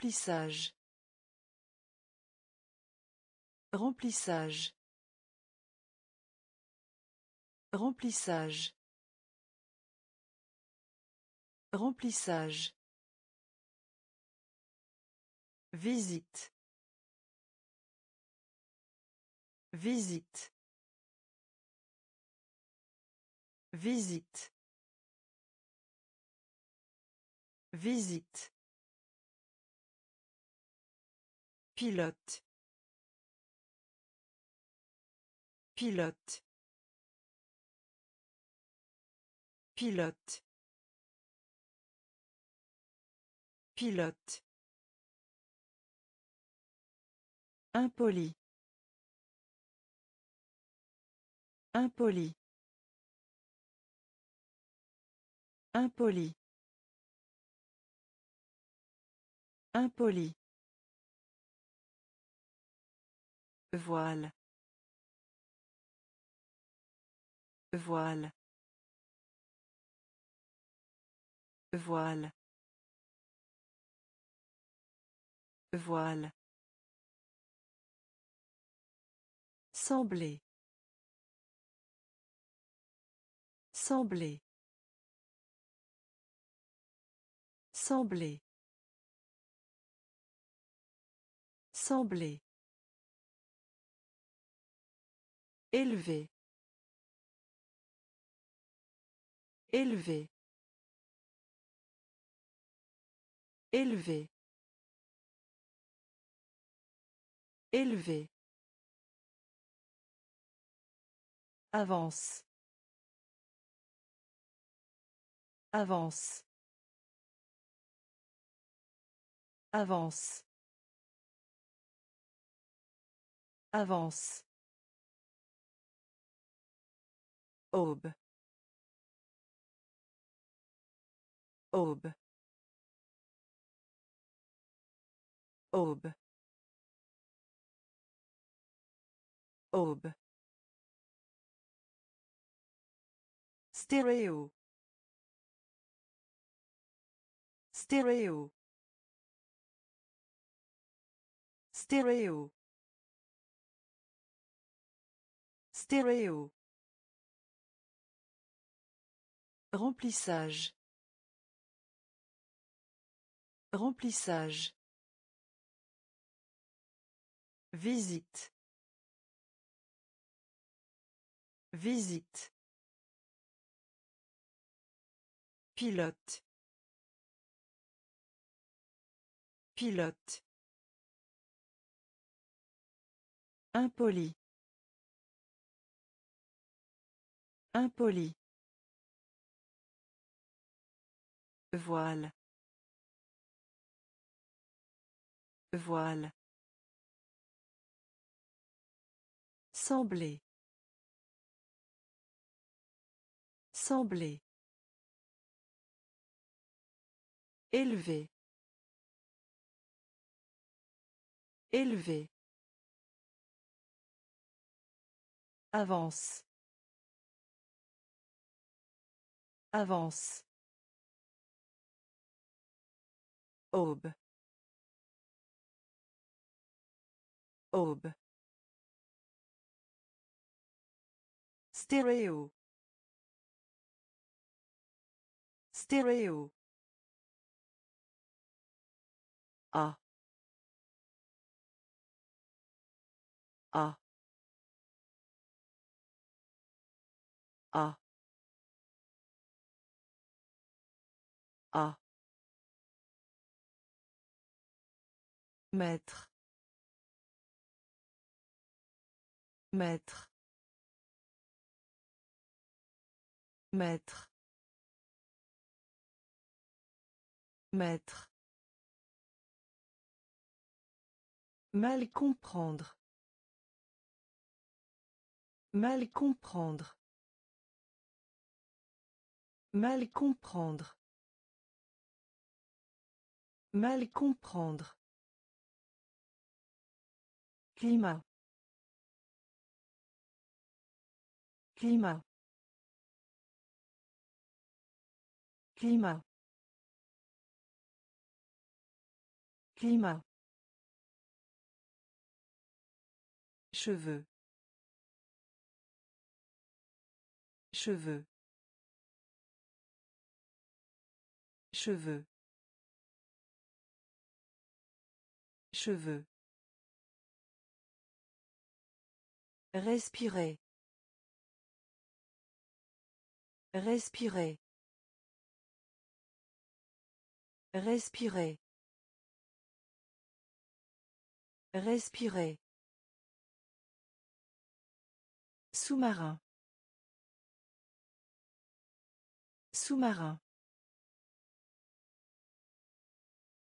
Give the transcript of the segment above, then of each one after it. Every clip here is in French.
Remplissage. Remplissage. Remplissage. Remplissage. Visite. Visite. Visite. Visite. Pilote. Pilote. Pilote. Pilote. Impoli. Impoli. Impoli. Impoli. Voile. Voile. Voile. Voile. Sembler. Sembler. Sembler. Sembler. Élevé. Élevé. Élevé. Élevé. Avance. Avance. Avance. Avance. Aube. Aube. Aube. Aube. Stéréo. Stéréo. Stéréo. Stéréo. Remplissage. Remplissage. Visite. Visite. Pilote. Pilote. Impoli. Impoli. Voile. Voile. Sembler. Sembler. Élevé. Élevé. Avance. Avance. Aube. Aube. Stéréo. Stéréo. A. A. A. A. Maître. Maître. Maître. Maître. Mal comprendre. Mal comprendre. Mal comprendre. Mal comprendre. Climat. Climat. Climat. Climat. Cheveux. Cheveux. Cheveux. Cheveux. Respirer. Respirer. Respirer. Respirer. Sous-marin. Sous-marin.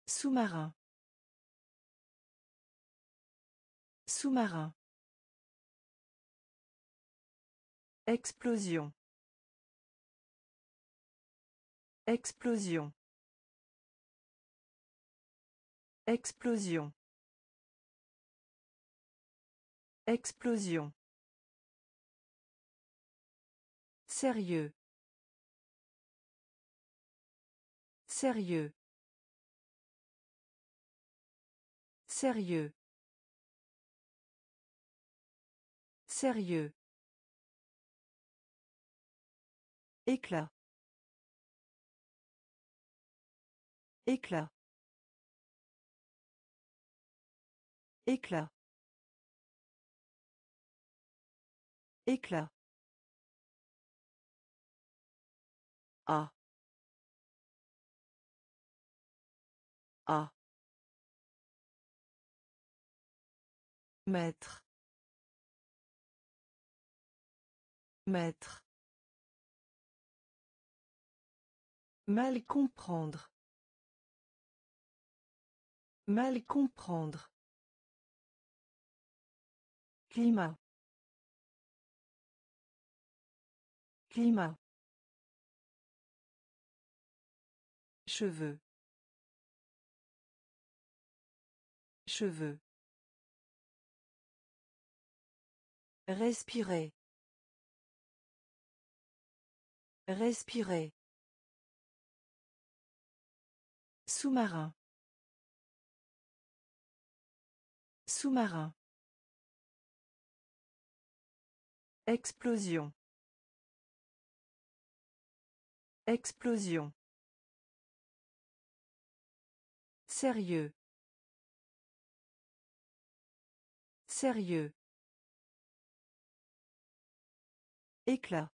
Sous-marin. Sous-marin. Explosion. Explosion. Explosion. Explosion. Sérieux. Sérieux. Sérieux. Sérieux. Éclat. Éclat. Éclat. Éclat. A. A. Maître. Maître. Mal comprendre. Mal comprendre. Climat. Climat. Cheveux. Cheveux. Respirer. Respirer. Sous-marin. Sous-marin. Explosion. Explosion. Sérieux. Sérieux. Éclat.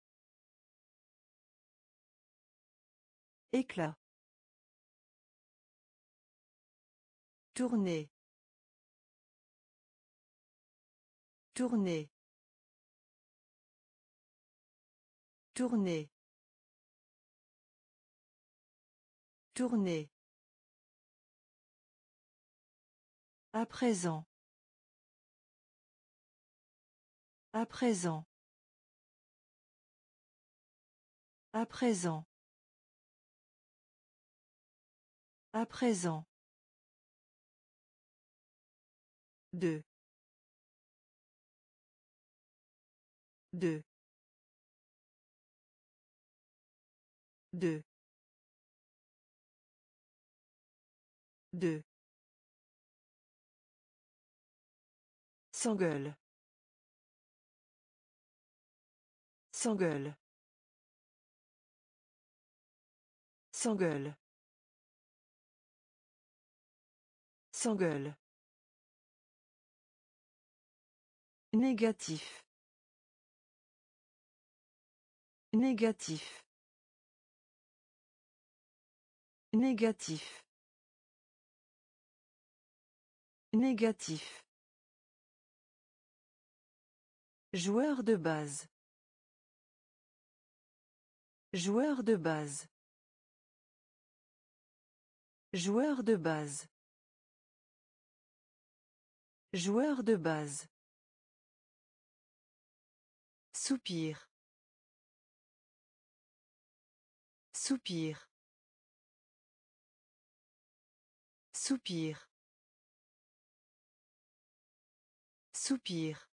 Éclat. Tourner. Tourner. Tourner. Tourner. À présent. À présent. À présent. À présent. Deux. Deux. Deux. Deux. S'engueule. S'engueule. S'engueule. S'engueule. Négatif. Négatif. Négatif. Négatif. Joueur de base. Joueur de base. Joueur de base. Joueur de base. Soupir. Soupir. Soupir. Soupir.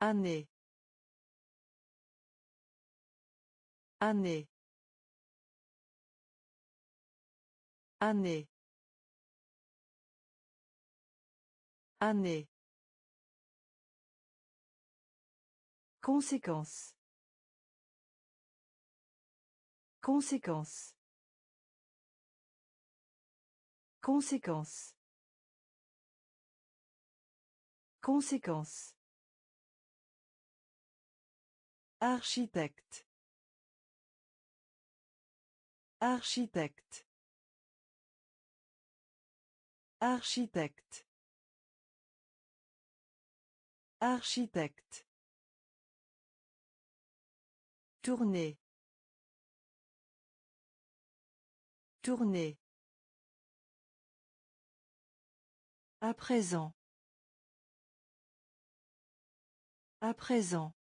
Année. Année. Année. Année. Conséquence. Conséquence. Conséquence. Conséquence. Architecte. Architecte. Architecte. Architecte. Tourner. Tourner. À présent. À présent.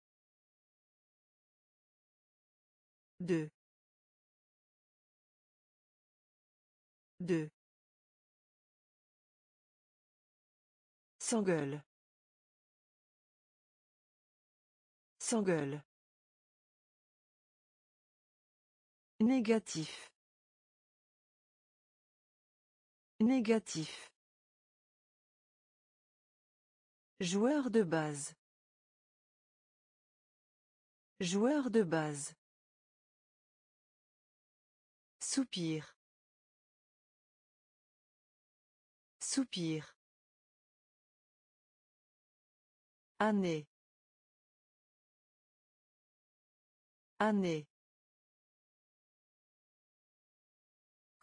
Deux. Deux. S'engueule. S'engueule. Négatif. Négatif. Joueur de base. Joueur de base. Soupir. Soupir. Année. Année.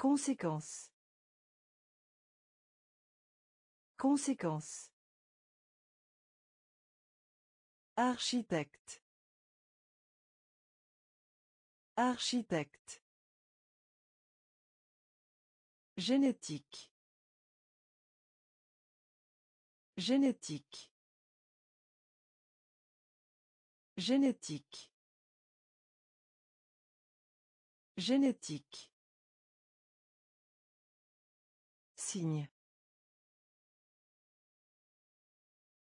Conséquence. Conséquence. Architecte. Architecte. Génétique. Génétique. Génétique. Génétique. Signe.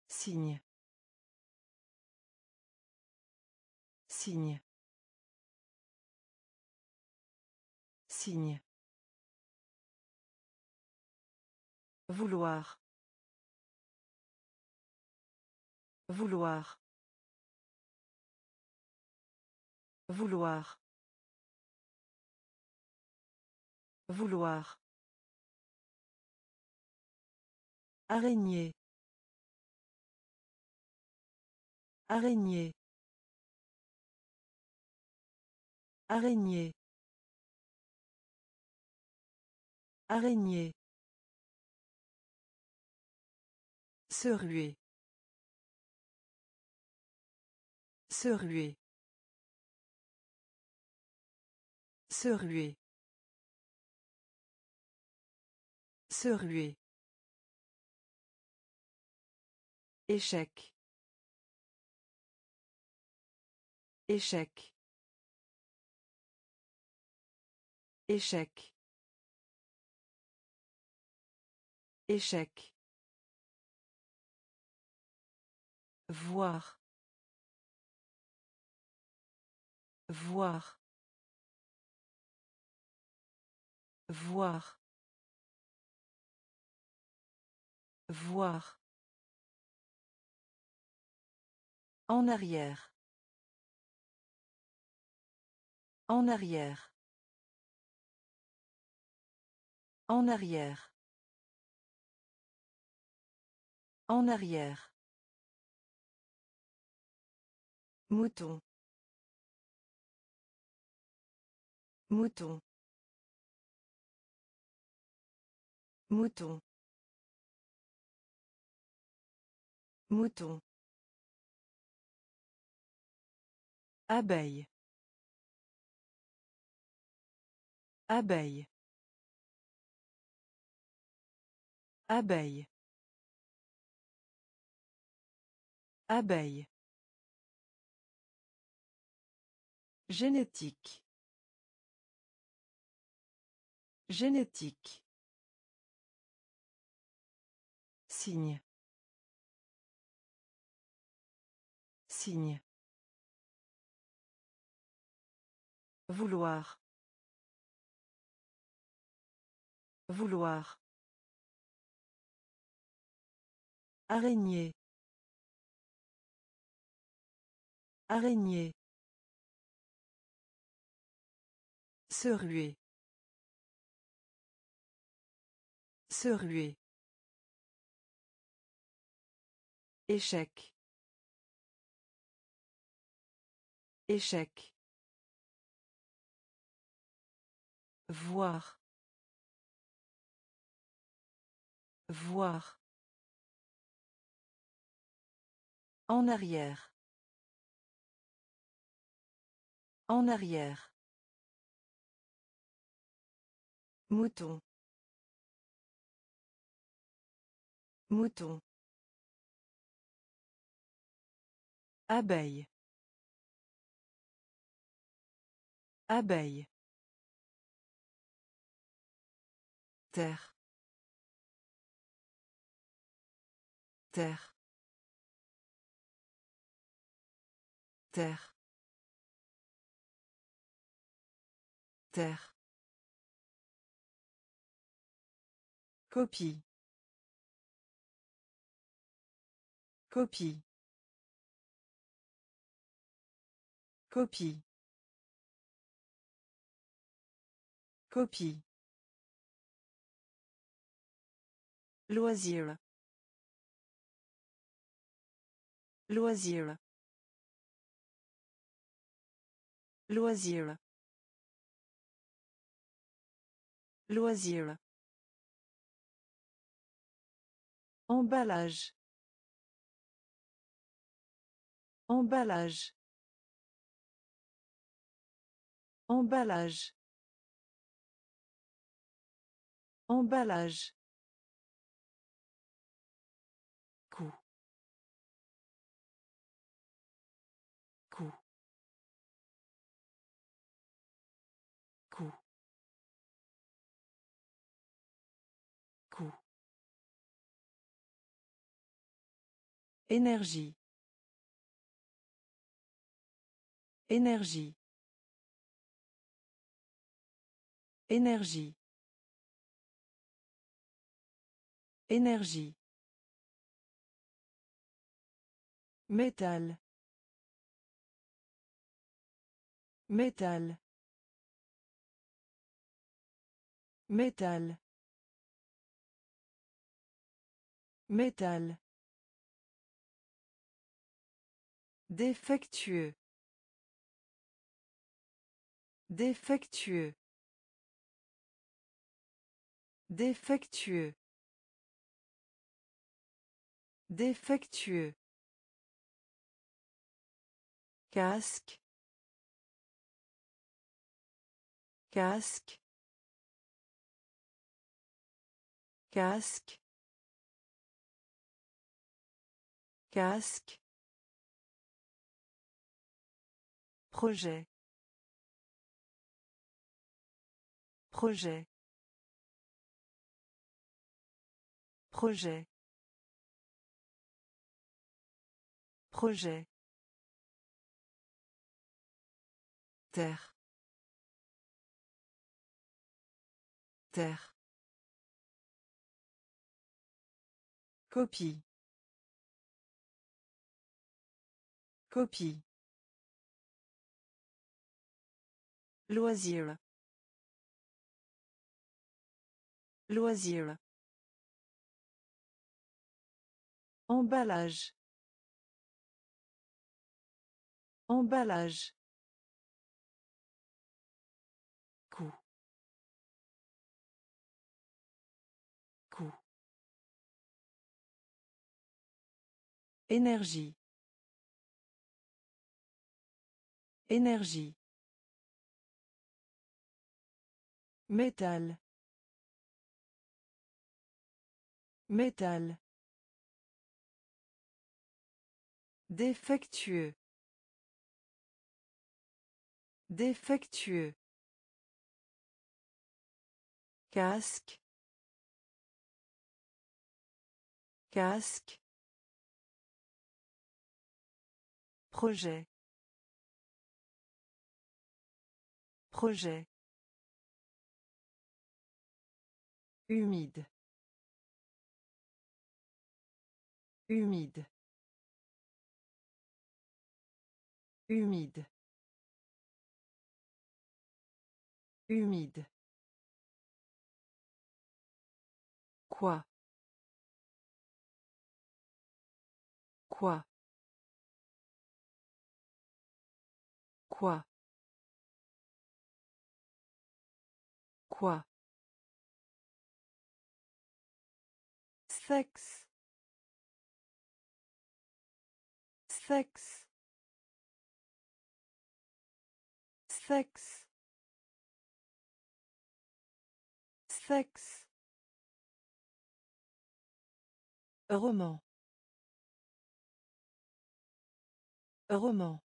Signe. Signe. Signe. Vouloir. Vouloir. Vouloir. Vouloir. Araignée. Araignée. Araignée. Araignée. Se ruer. Se ruer. Se ruer. Se ruer. Échec. Échec. Échec. Échec. Voir. Voir. Voir. Voir. En arrière. En arrière. En arrière. En arrière. Mouton. Mouton. Mouton. Mouton. Abeille. Abeille. Abeille. Abeille. Génétique. Génétique. Signe. Signe. Vouloir. Vouloir. Araignée. Araignée. Se ruer. Se ruer. Échec. Échec. Voir. Voir. En arrière. En arrière. Mouton. Mouton. Abeille. Abeille. Terre. Terre. Terre. Terre. Copie. Copie. Copie. Copie. Loisir. Loisir. Loisir. Loisir. Emballage. Emballage. Emballage. Emballage. Énergie. Énergie. Énergie. Énergie. Métal. Métal. Métal. Métal. Défectueux. Défectueux. Défectueux. Défectueux. Casque. Casque. Casque. Casque. Projet. Projet. Projet. Projet. Terre. Terre. Copie. Copie. Loisir. Loisir. Emballage. Emballage. Coup. Énergie. Énergie. Métal. Métal. Défectueux. Défectueux. Casque. Casque. Projet. Projet. Humide. Humide. Humide. Humide. Quoi? Quoi? Quoi? Quoi? Sexe. Sexe. Sexe. Sexe. Roman. Roman.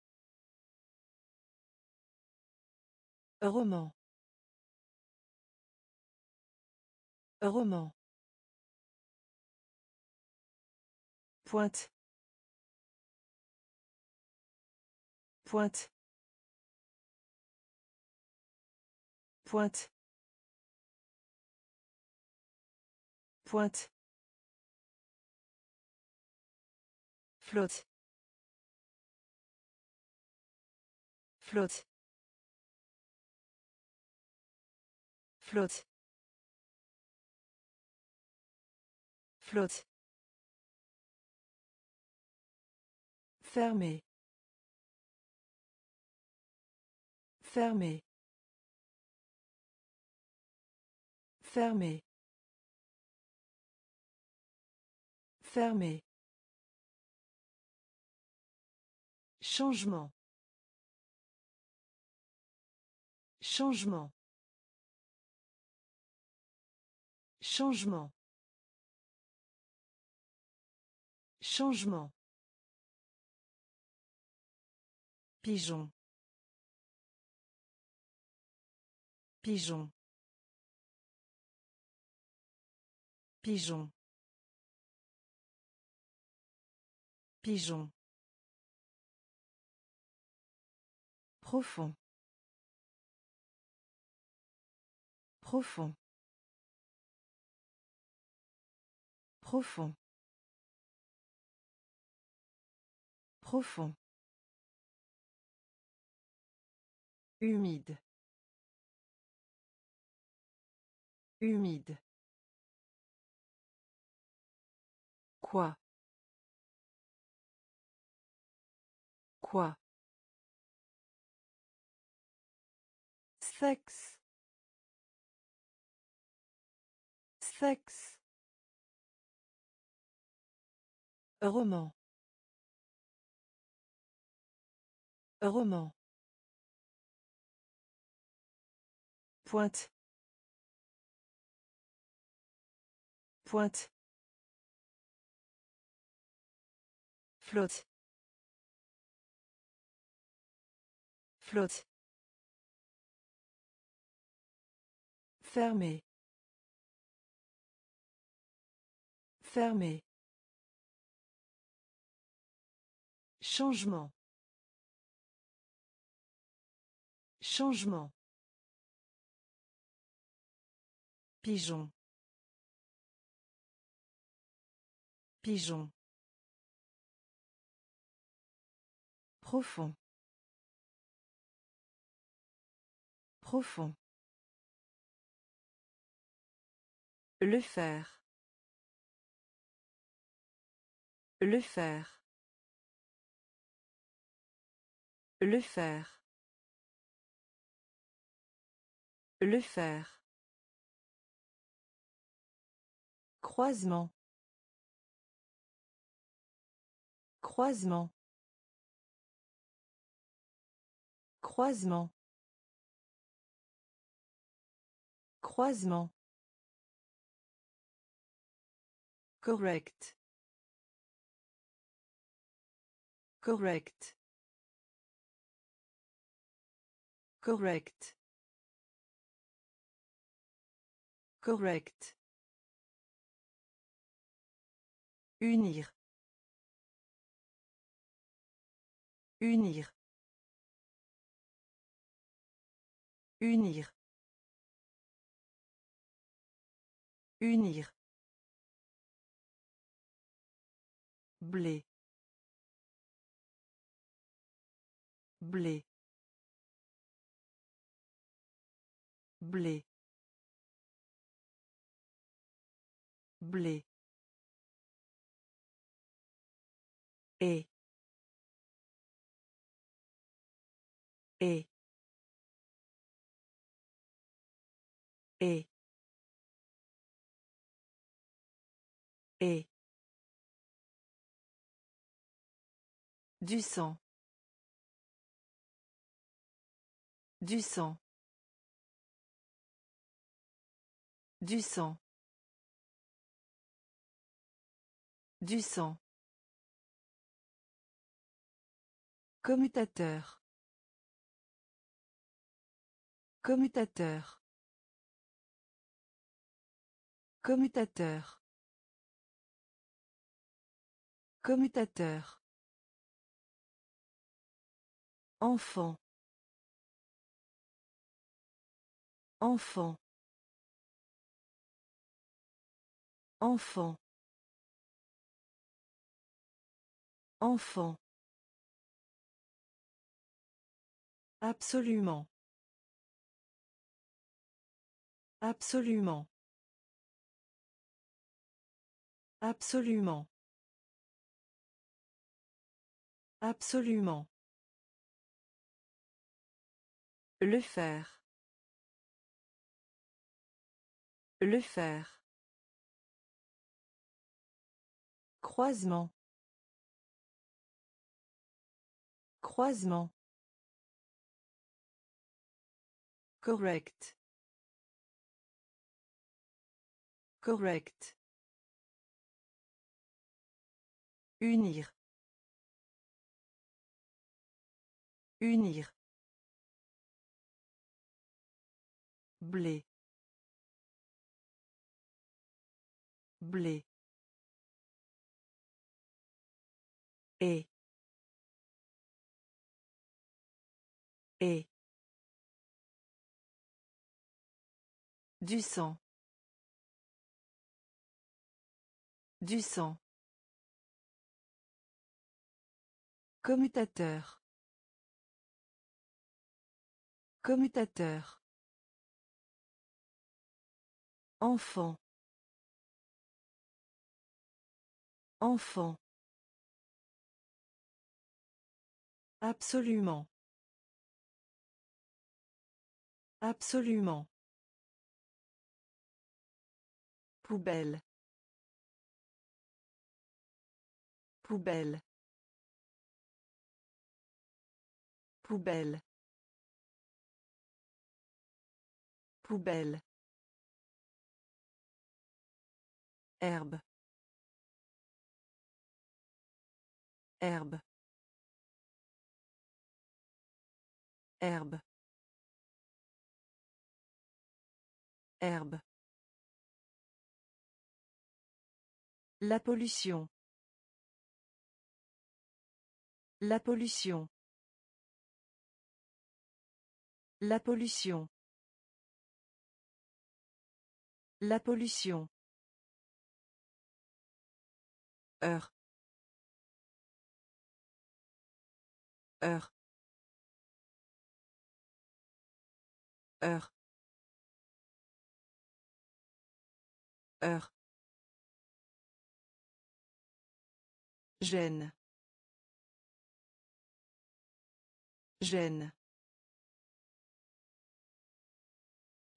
Roman. Roman. Pointe. Pointe. Pointe. Pointe. Flotte. Flotte. Flotte. Flotte. Fermé. Fermé. Fermé. Fermé. Changement. Changement. Changement. Changement. Pigeon. Pigeon. Pigeon. Pigeon. Profond. Profond. Profond. Profond. Humide. Humide. Quoi? Quoi? Sexe. Sexe. Roman. Roman. Pointe. Pointe. Flotte. Flotte. Fermé. Fermé. Changement. Changement. Pigeon. Pigeon. Profond. Profond. Le faire. Le faire. Le faire. Le faire. Croisement. Croisement. Croisement. Croisement. Correct. Correct. Correct. Correct. Unir. Unir. Unir. Unir. Blé. Blé. Blé. Blé. Et. Et. Et. Et. Du sang. Du sang. Du sang. Du sang. Commutateur. Commutateur. Commutateur. Commutateur. Enfant. Enfant. Enfant. Enfant. Absolument. Absolument. Absolument. Absolument. Le faire. Le faire. Croisement. Croisement. Correct. Correct. Unir. Unir. Blé. Blé. Et. Et. Du sang. Du sang. Commutateur. Commutateur. Enfant. Enfant. Absolument. Absolument. Poubelle. Poubelle. Poubelle. Poubelle. Herbe. Herbe. Herbe. Herbe. La pollution. La pollution. La pollution. La pollution. Heure. Heure. Heure. Heure. Gêne. Gêne.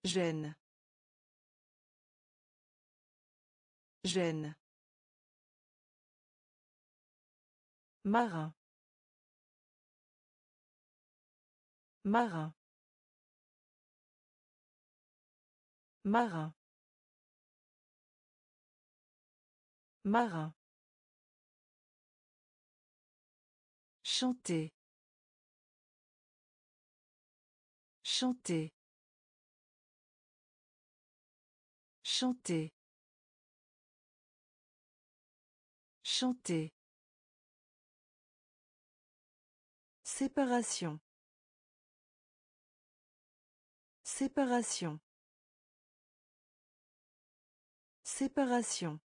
Gêne. Gêne. Marin. Marin. Marin. Marin. Chanter. Chanter. Chanter. Chanter. Séparation. Séparation. Séparation.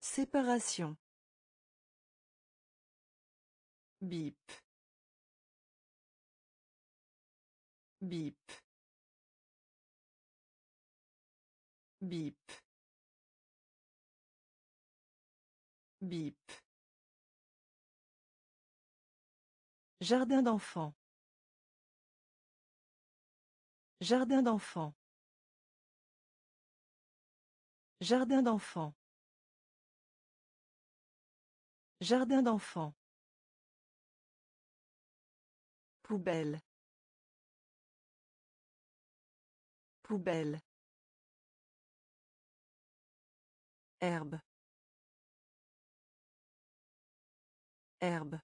Séparation. Bip. Bip. Bip. Bip. Jardin d'enfants. Jardin d'enfants. Jardin d'enfants. Jardin d'enfants. Poubelle. Poubelle. Herbe. Herbe.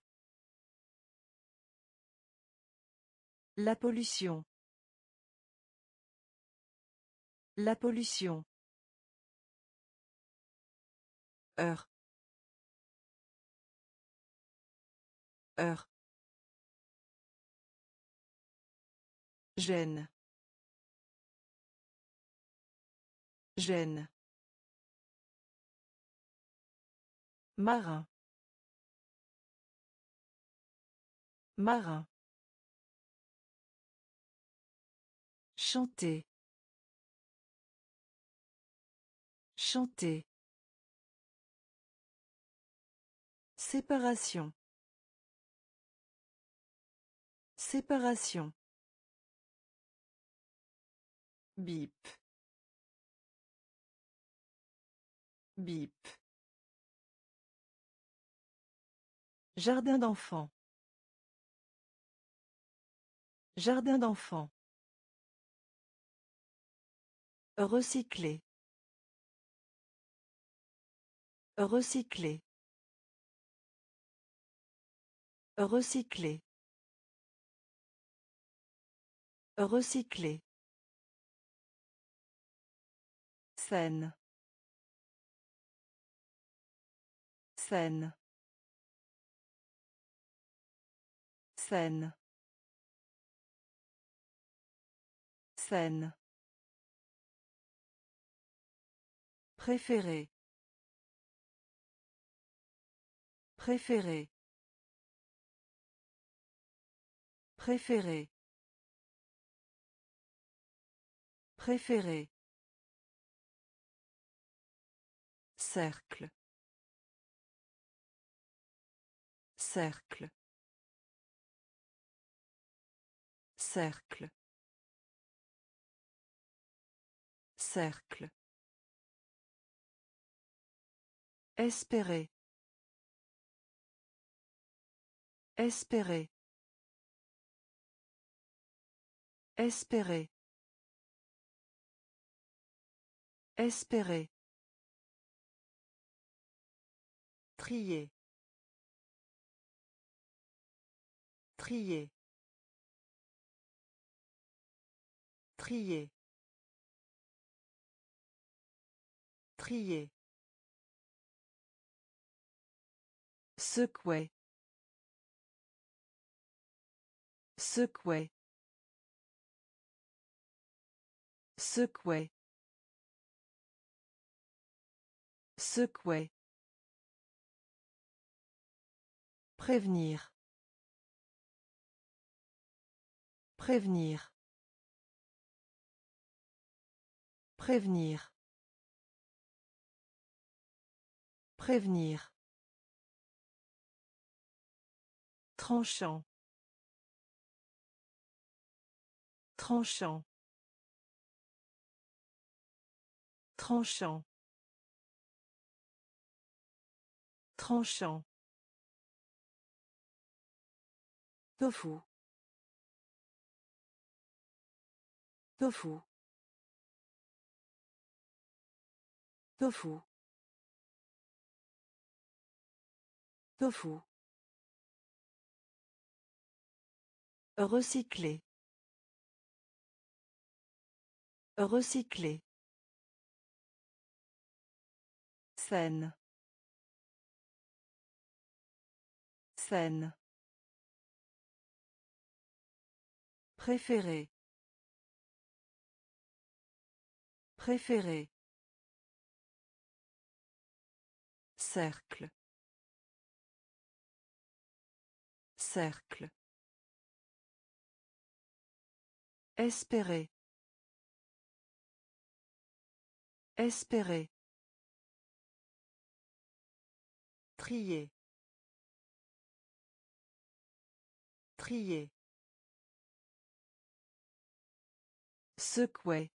La pollution. La pollution. Heure. Heure. Gêne. Gêne. Marin. Marin. Chanter. Chanter. Séparation. Séparation. Bip. Bip. Jardin d'enfants. Jardin d'enfants. Recycler. Recycler. Recycler. Recycler. Scène. Scène. Scène. Scène. Préféré. Préféré. Préféré. Préféré. Cercle. Cercle. Cercle. Cercle. Espérer. Espérer. Espérer. Espérer. Trier. Trier. Trier. Trier. Secouer. Secouer. Secouer. Secouer. Prévenir. Prévenir. Prévenir. Prévenir. Tranchant. Tranchant. Tranchant. Tranchant. Tofu. Tofu. Tofu. Tofu. Recycler. Recycler. Scène. Scène. Préféré. Préféré. Cercle. Cercle. Espérer. Espérer. Trier. Trier. Secouer.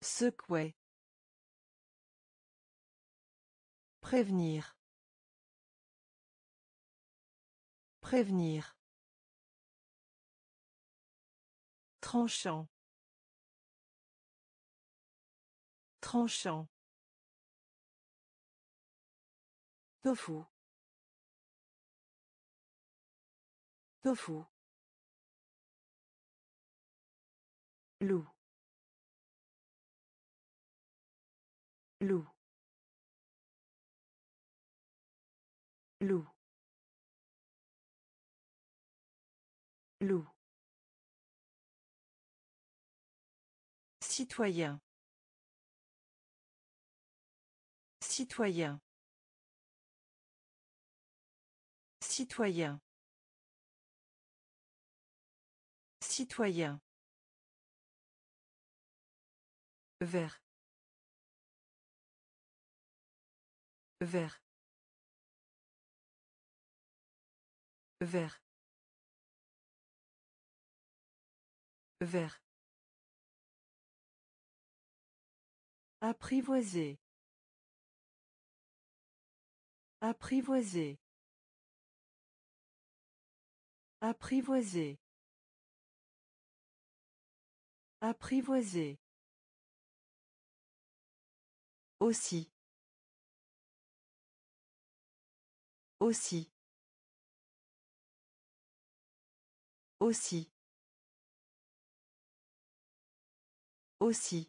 Secouer. Prévenir. Prévenir. Tranchant. Tranchant. Tofu. Tofu. Loup. Loup. Loup. Loup. Citoyen. Citoyen. Citoyen. Citoyen. Vert. Vert. Vert. Vert. Apprivoiser. Apprivoiser. Apprivoiser. Apprivoiser. Aussi. Aussi. Aussi. Aussi.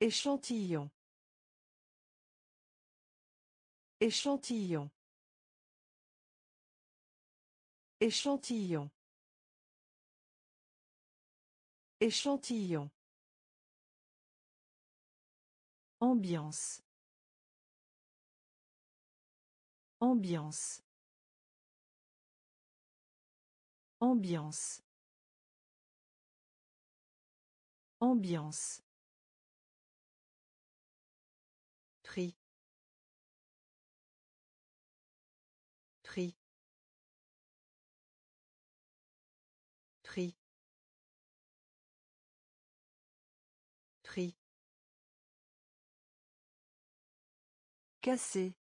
Échantillon. Échantillon. Échantillon. Échantillon. Ambiance. Ambiance. Ambiance. Ambiance. Cassé.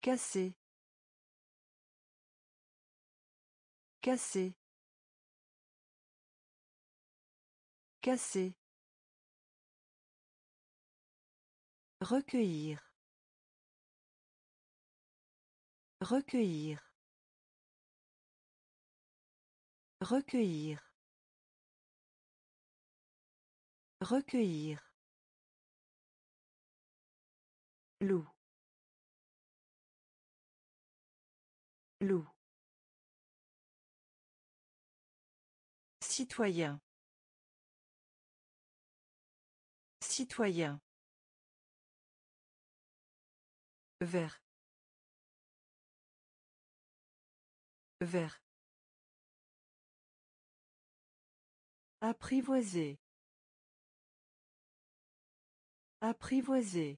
Cassé. Cassé. Cassé. Recueillir. Recueillir. Recueillir. Recueillir. Loup. Loup. Citoyen. Citoyen. Vert. Vert. Apprivoiser. Apprivoiser.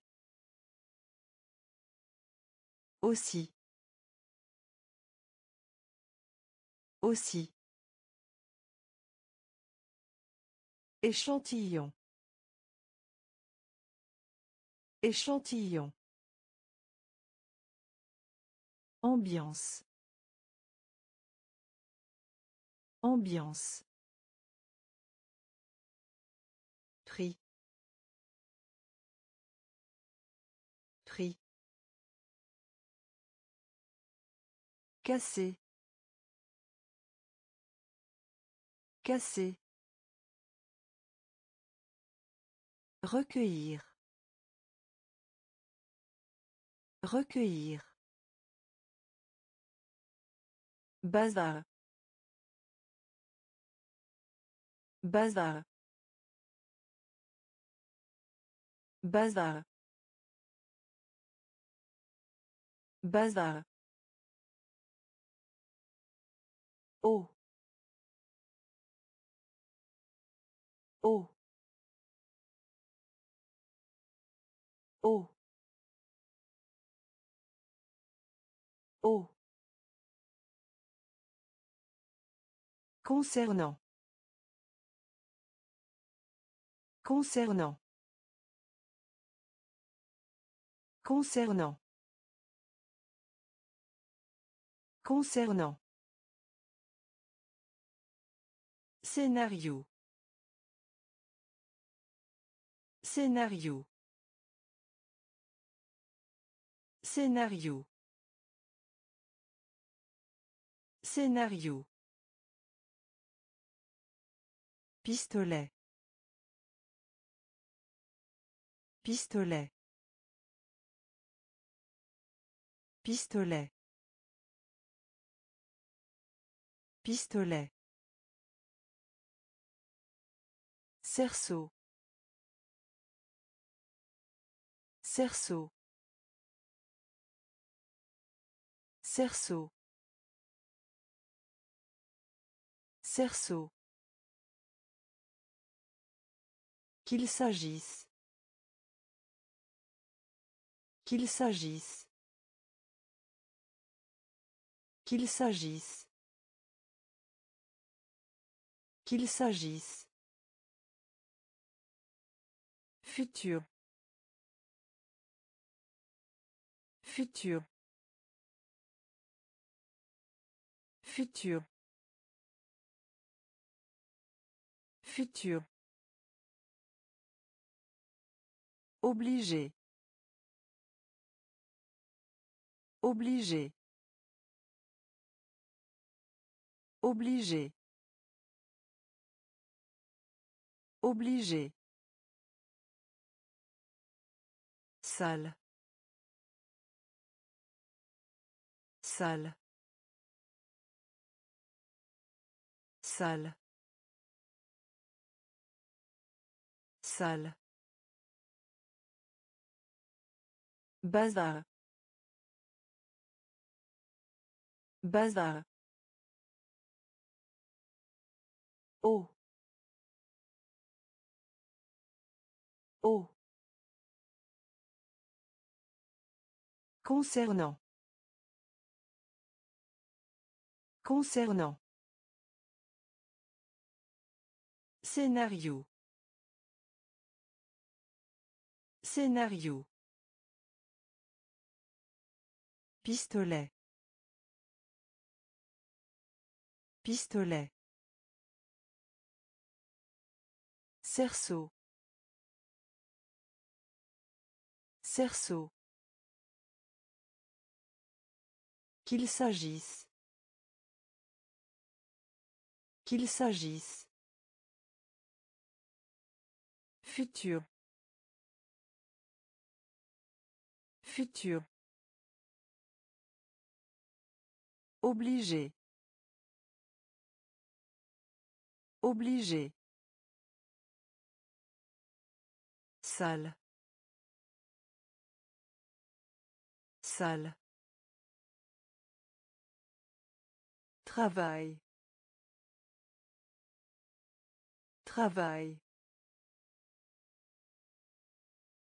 Aussi. Aussi. Échantillon. Échantillon. Ambiance. Ambiance. Cassé. Cassé. Recueillir. Recueillir. Bazar. Bazar. Bazar. Bazar. Oh. Oh. Oh. Oh. Concernant. Concernant. Concernant. Concernant. Scénario. Scénario. Scénario. Scénario. Pistolet. Pistolet. Pistolet. Pistolet. Cerceau. Cerceau. Cerceau. Cerceau. Qu'il s'agisse. Qu'il s'agisse. Qu'il s'agisse. Qu'il s'agisse. Futur. Futur. Futur. Futur. Obligé. Obligé. Obligé. Obligé. Salle. Salle. Salle. Salle. Bazar. Bazar. Oh. Oh. Concernant. Concernant. Scénario. Scénario. Pistolet. Pistolet. Cerceau. Cerceau. Qu'il s'agisse. Qu'il s'agisse. Futur. Futur. Obligé. Obligé. Salle. Salle. Travail. Travail.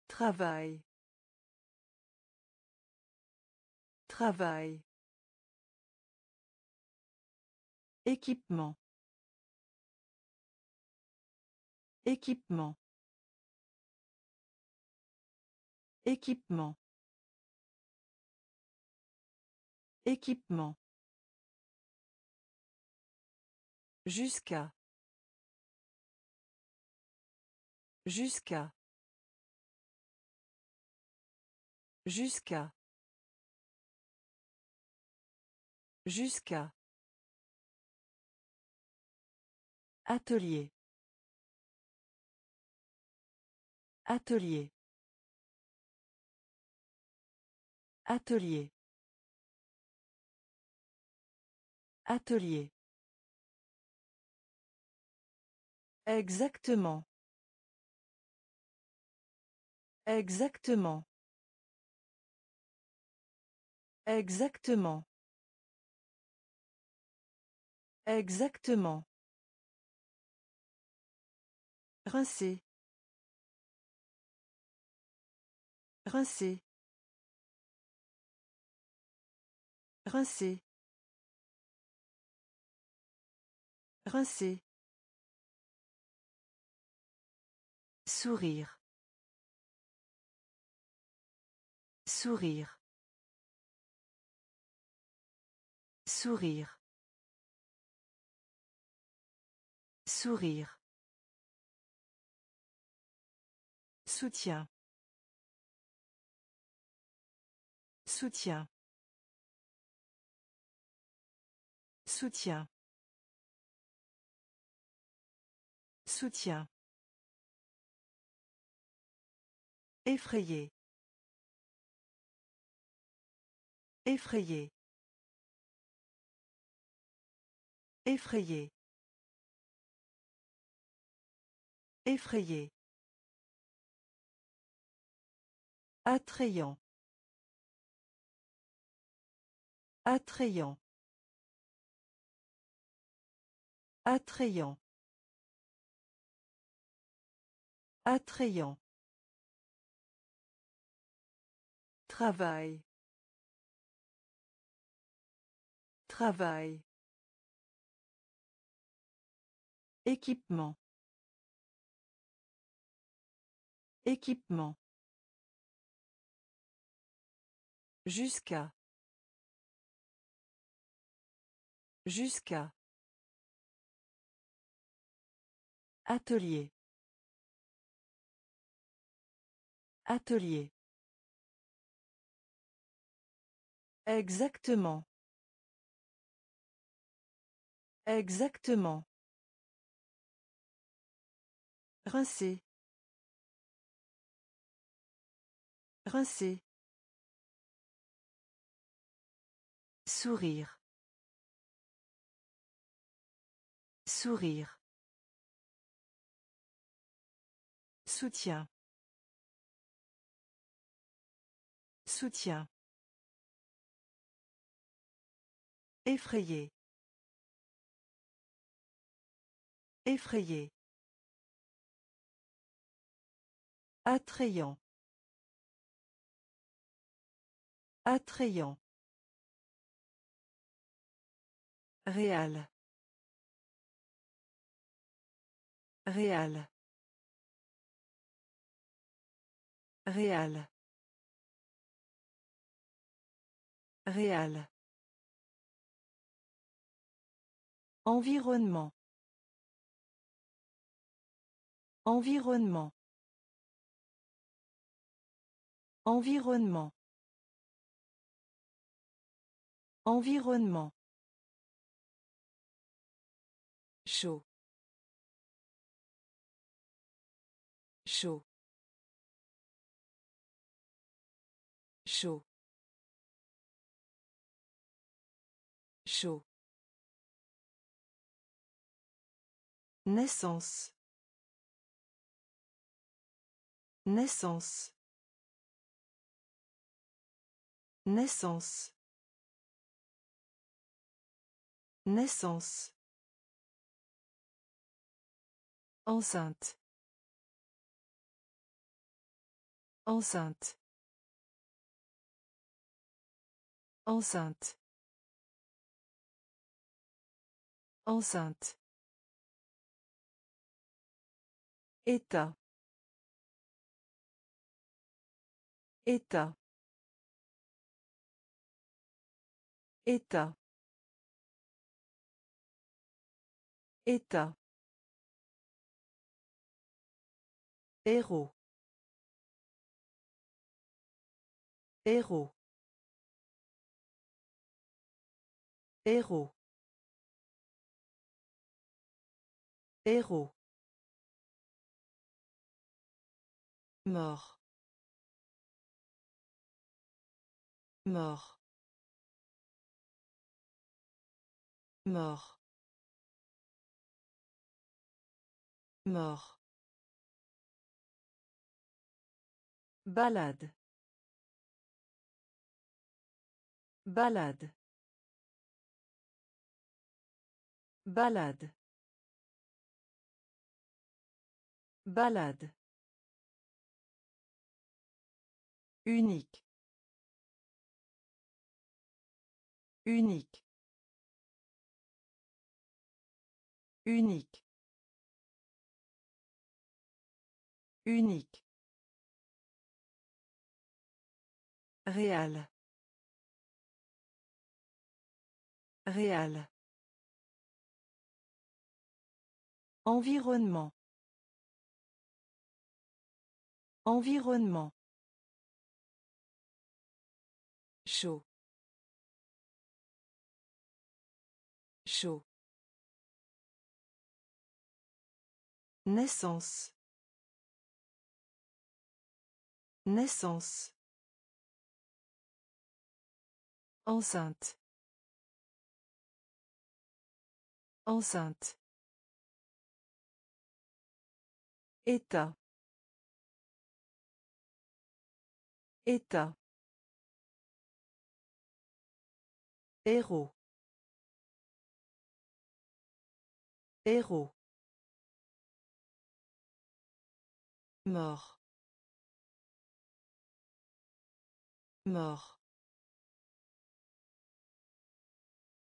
Travail. Travail. Équipement. Équipement. Équipement. Équipement. Jusqu'à. Jusqu'à. Jusqu'à. Jusqu'à. Atelier. Atelier. Atelier. Atelier. Exactement. Exactement. Exactement. Exactement. Rincer. Rincer. Rincer. Rincer. Sourire. Sourire. Sourire. Sourire. Soutien. Soutien. Soutien. Soutien. Effrayé. Effrayé. Effrayé. Effrayé. Attrayant. Attrayant. Attrayant. Attrayant. Travail. Travail. Équipement. Équipement. Jusqu'à. Jusqu'à. Atelier. Atelier. Exactement. Exactement. Rincer. Rincer. Sourire. Sourire. Soutien. Soutien. Effrayé. Effrayé. Attrayant. Attrayant. Réal. Réal. Réal. Réal. Environnement. Environnement. Environnement. Environnement. Chaud. Chaud. Chaud. Chaud. Naissance. Naissance. Naissance. Naissance. Enceinte. Enceinte. Enceinte. Enceinte. État. État. État. État. Héros. Héros. Héros. Héros. Mort. Mort. Mort. Mort. Balade. Balade. Balade. Balade. Unique. Unique. Unique. Unique. Réal. Réal. Environnement. Environnement. Chaud. Chaud. Naissance. Naissance. Enceinte. Enceinte. État. État. Héros. Héros. Mort. Mort.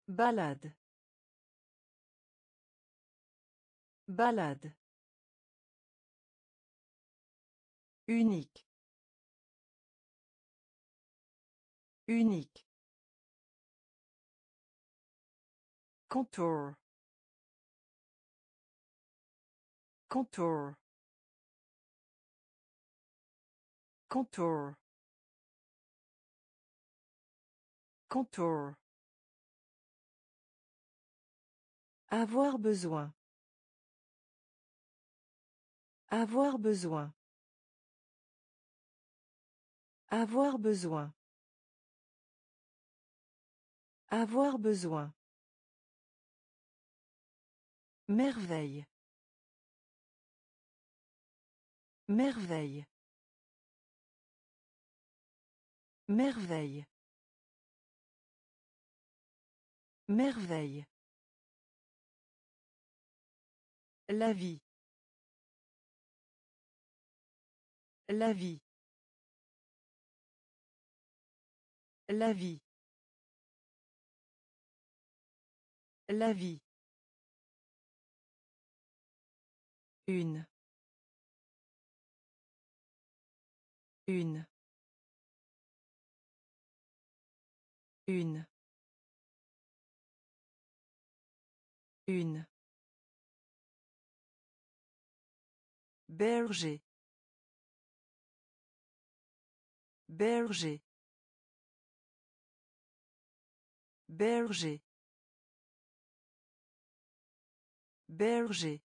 Balade. Balade. Unique. Unique. Contour. Contour. Contour. Contour. Avoir besoin. Avoir besoin. Avoir besoin. Avoir besoin. Merveille. Merveille. Merveille. Merveille. La vie. La vie. La vie. La vie. Une. Une. Une. Une. Berger. Berger. Berger. Berger.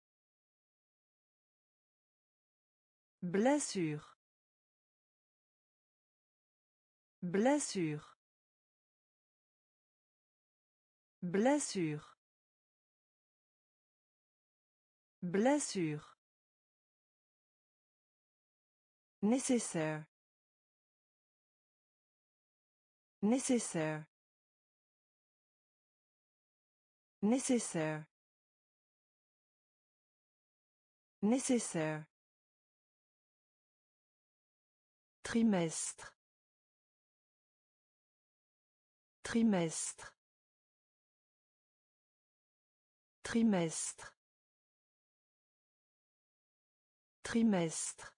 Blessure. Blessure. Blessure. Blessure. Nécessaire. Nécessaire. Nécessaire. Nécessaire. Trimestre. Trimestre. Trimestre. Trimestre.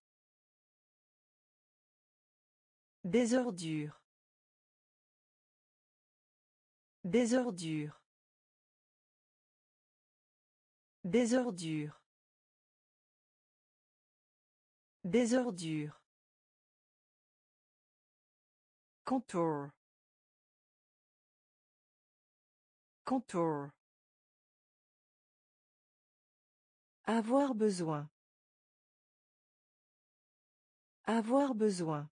Désordure. Désordure. Désordure. Désordure. Contour. Contour. Avoir besoin. Avoir besoin.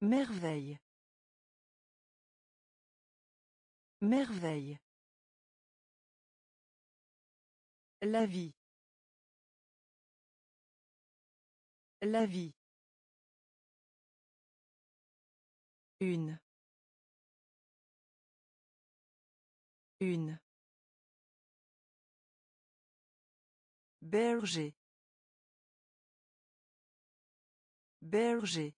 Merveille. Merveille. La vie. La vie. Une. Une. Berger. Berger.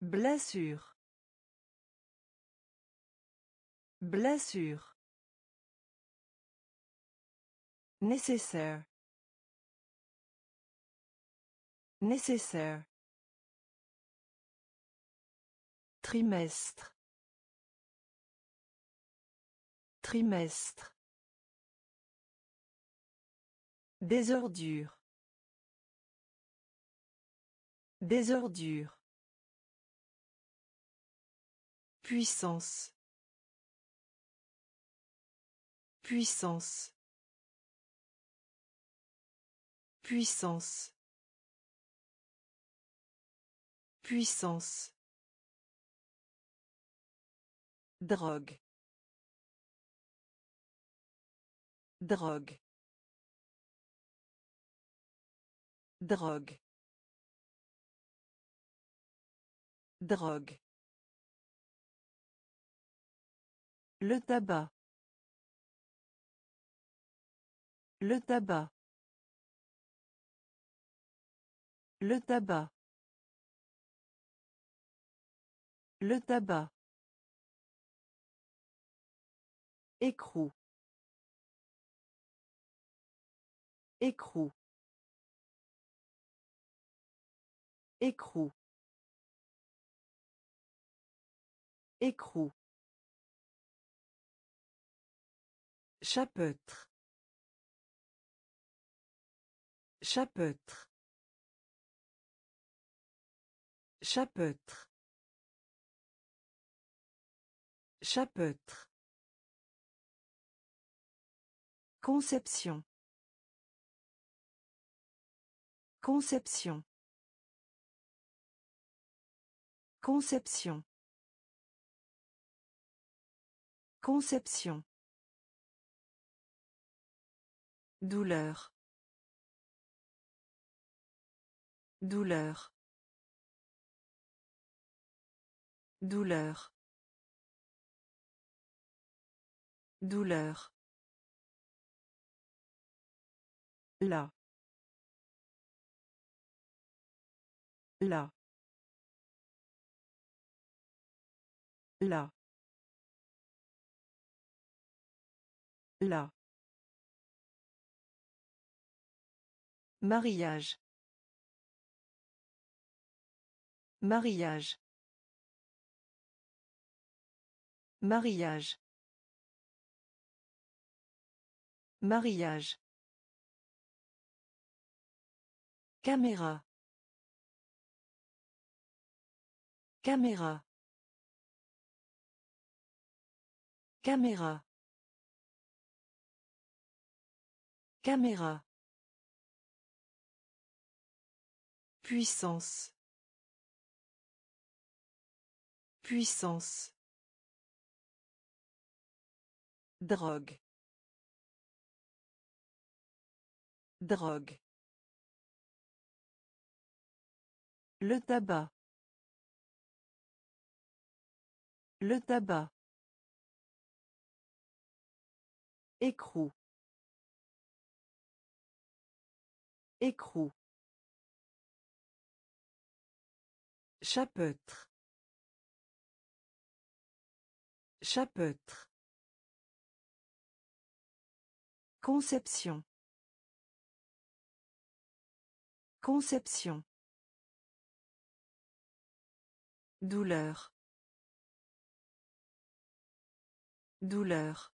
Blessure. Blessure. Nécessaire. Nécessaire. Trimestre. Trimestre. Désordure. Désordure. Puissance. Puissance. Puissance. Puissance. Drogue. Drogue. Drogue. Drogue. Le tabac. Le tabac. Le tabac. Le tabac. Écrou. Écrou. Écrou. Écrou. Chapeautre. Chapeautre. Chapeautre. Chapeautre. Conception. Conception. Conception. Conception. Douleur. Douleur. Douleur. Douleur. Là. Là. Là. Là. Mariage. Mariage. Mariage. Mariage. Caméra. Caméra. Caméra. Caméra. Puissance. Puissance. Drogue. Drogue. Le tabac. Le tabac. Écrou. Écrou. Chapeautre. Chapeautre. Conception. Conception. Douleur. Douleur.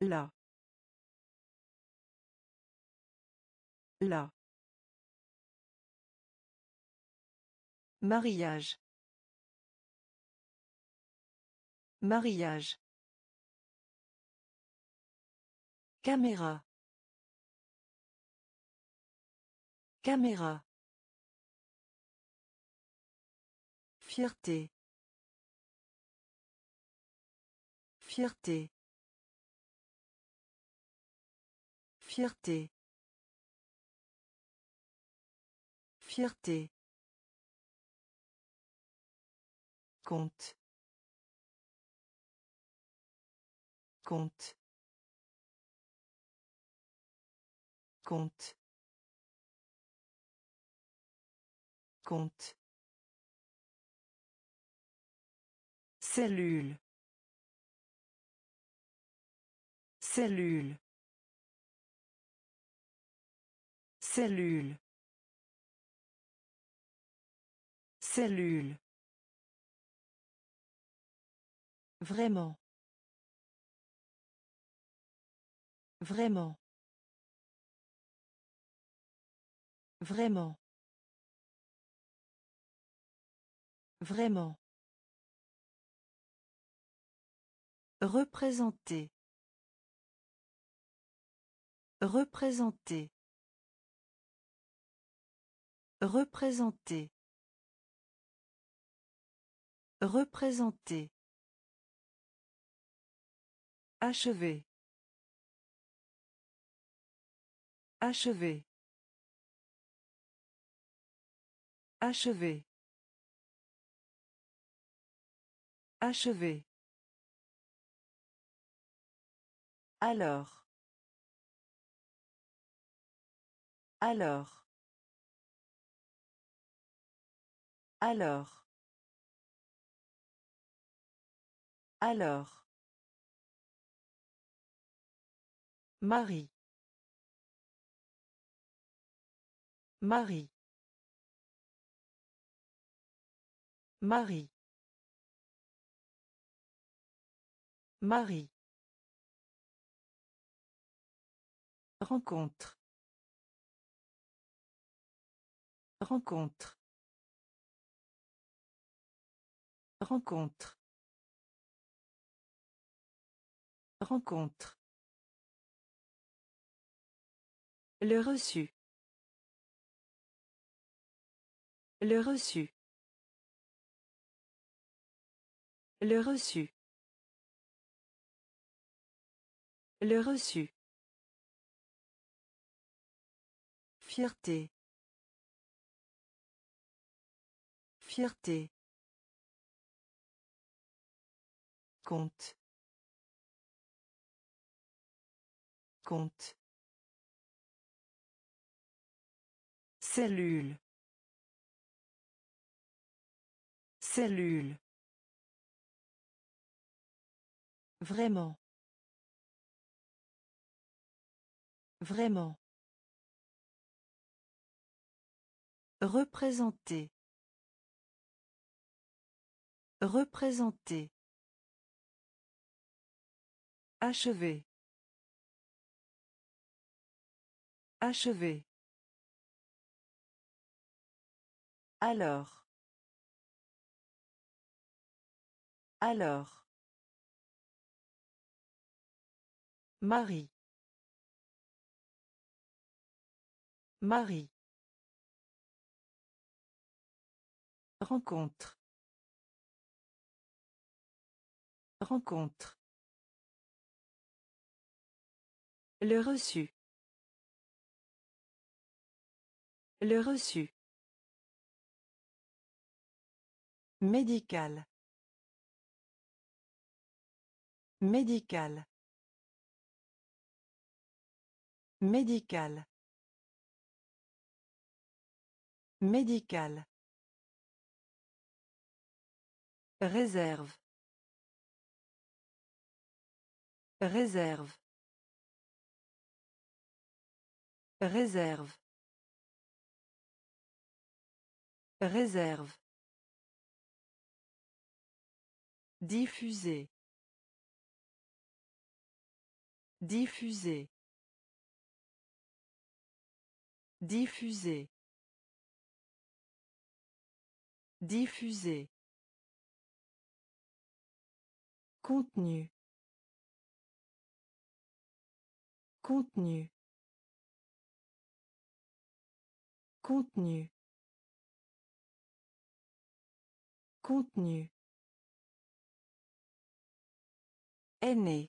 Là. Là. Mariage. Mariage. Caméra. Caméra. Fierté. Fierté. Fierté. Fierté. Compte. Compte. Compte. Compte. Cellule. Cellule. Cellule. Cellule. Vraiment. Vraiment. Vraiment. Vraiment. Représenter. Représenter. Représenter. Représenter. Achever. Achever. Achever. Achever. Alors. Alors. Alors. Alors. Marie. Marie. Marie. Marie. Rencontre. Rencontre. Rencontre. Rencontre. Le reçu. Le reçu. Le reçu. Le reçu. Fierté. Fierté. Compte. Compte. Cellule. Cellule. Vraiment. Vraiment. Représenter. Représenter. Achever. Achever. Alors. Alors. Marie. Marie. Rencontre. Rencontre. Le reçu. Le reçu. Médical. Médical. Médical. Médical. Réserve. Réserve. Réserve. Réserve. Diffuser. Diffuser. Diffuser. Diffuser. Contenu. Contenu. Contenu. Contenu. Aîné.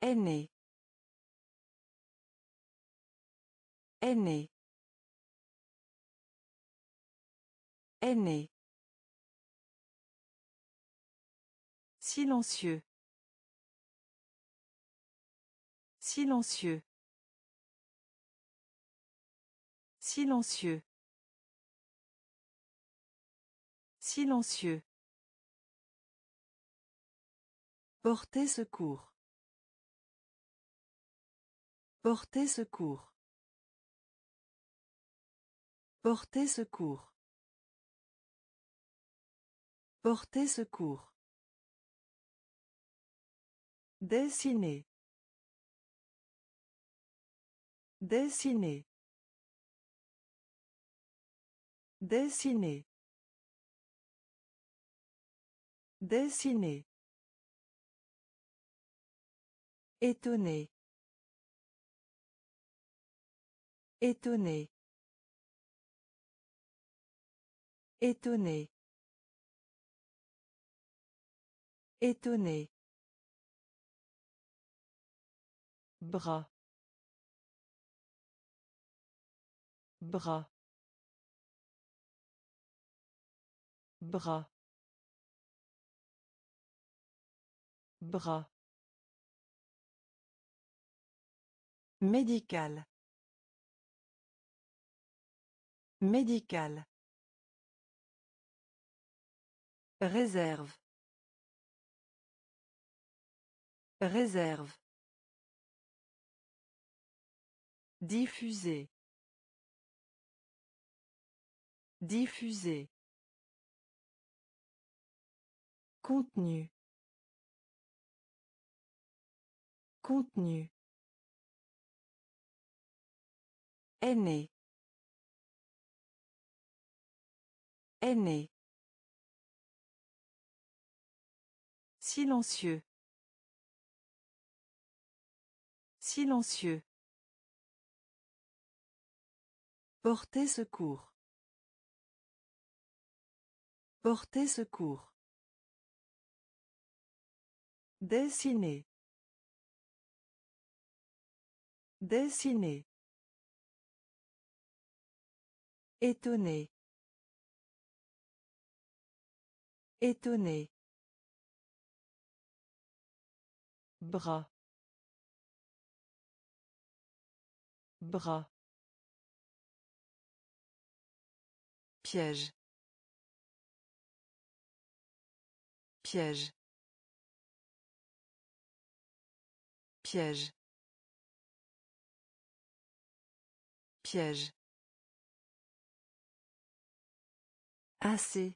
Aîné. Aîné. Aîné. Silencieux. Silencieux. Silencieux. Silencieux. Porter secours. Porter secours. Porter secours. Porter secours. Dessiner. Dessiner. Dessiner. Dessiner. Étonné. Étonné. Étonné. Étonné. Bras. Bras. Bras. Bras. Médical. Médical. Réserve. Réserve. Diffuser. Diffuser. Contenu. Contenu. Aîné. Aîné. Silencieux. Silencieux. Porter secours. Porter secours. Dessiner. Dessiner. Étonné. Étonné. Bras. Bras. Piège. Piège. Piège. Piège. Assez.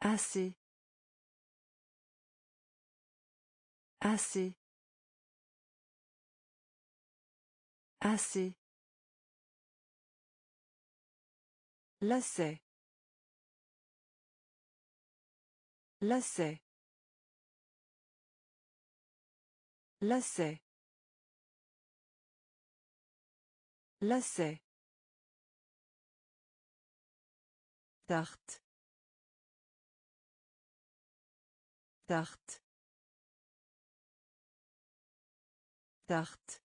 Assez. Assez. Assez. Lacet. Lacet. Lacet. Lacet. Tarte. Tarte. Tarte.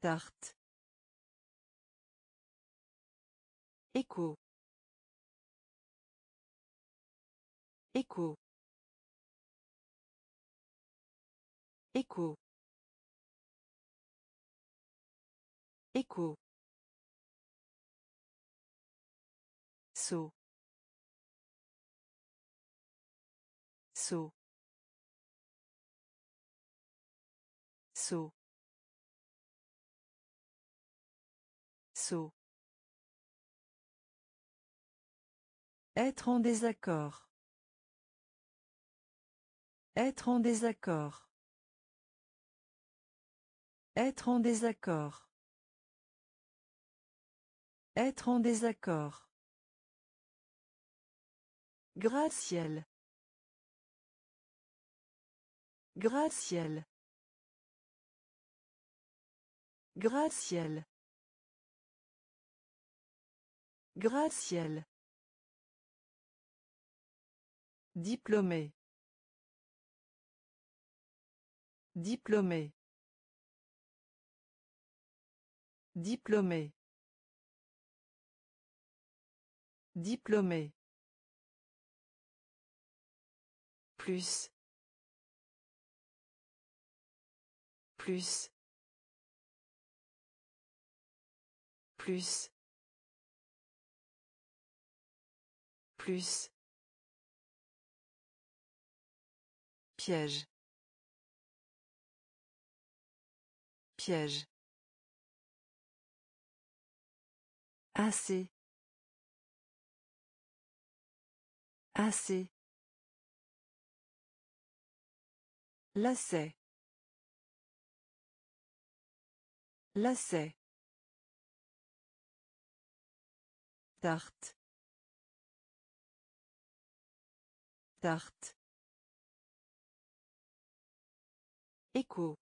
Tarte. Écho. Écho. Écho. Écho. Saut. Saut. Saut. Saut. Être en désaccord. Être en désaccord. Être en désaccord. Être en désaccord. Graciel. Gratte-ciel. Gratte-ciel. Diplômé. Diplômé. Diplômé. Diplômé. Plus. Plus. Plus. Plus. Piège. Piège. Assez. Assez. Lacet. Lacet. Tarte. Tarte. Écho.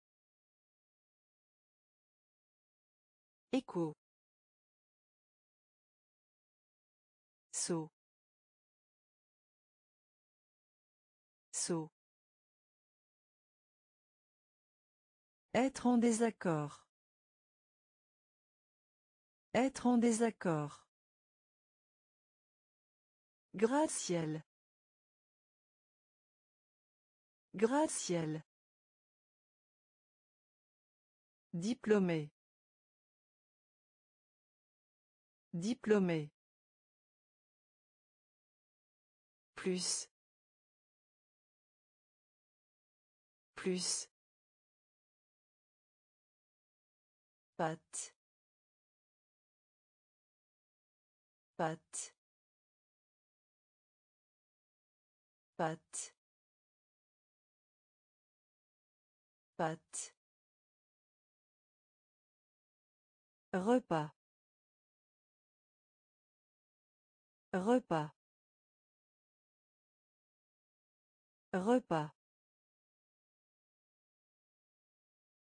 Écho. Saut. Saut. Être en désaccord. Être en désaccord. Gratte-ciel. Diplômé. Diplômé. Plus. Plus. Pâte. Pâte. Pâte. Pâte. Repas. Repas. Repas.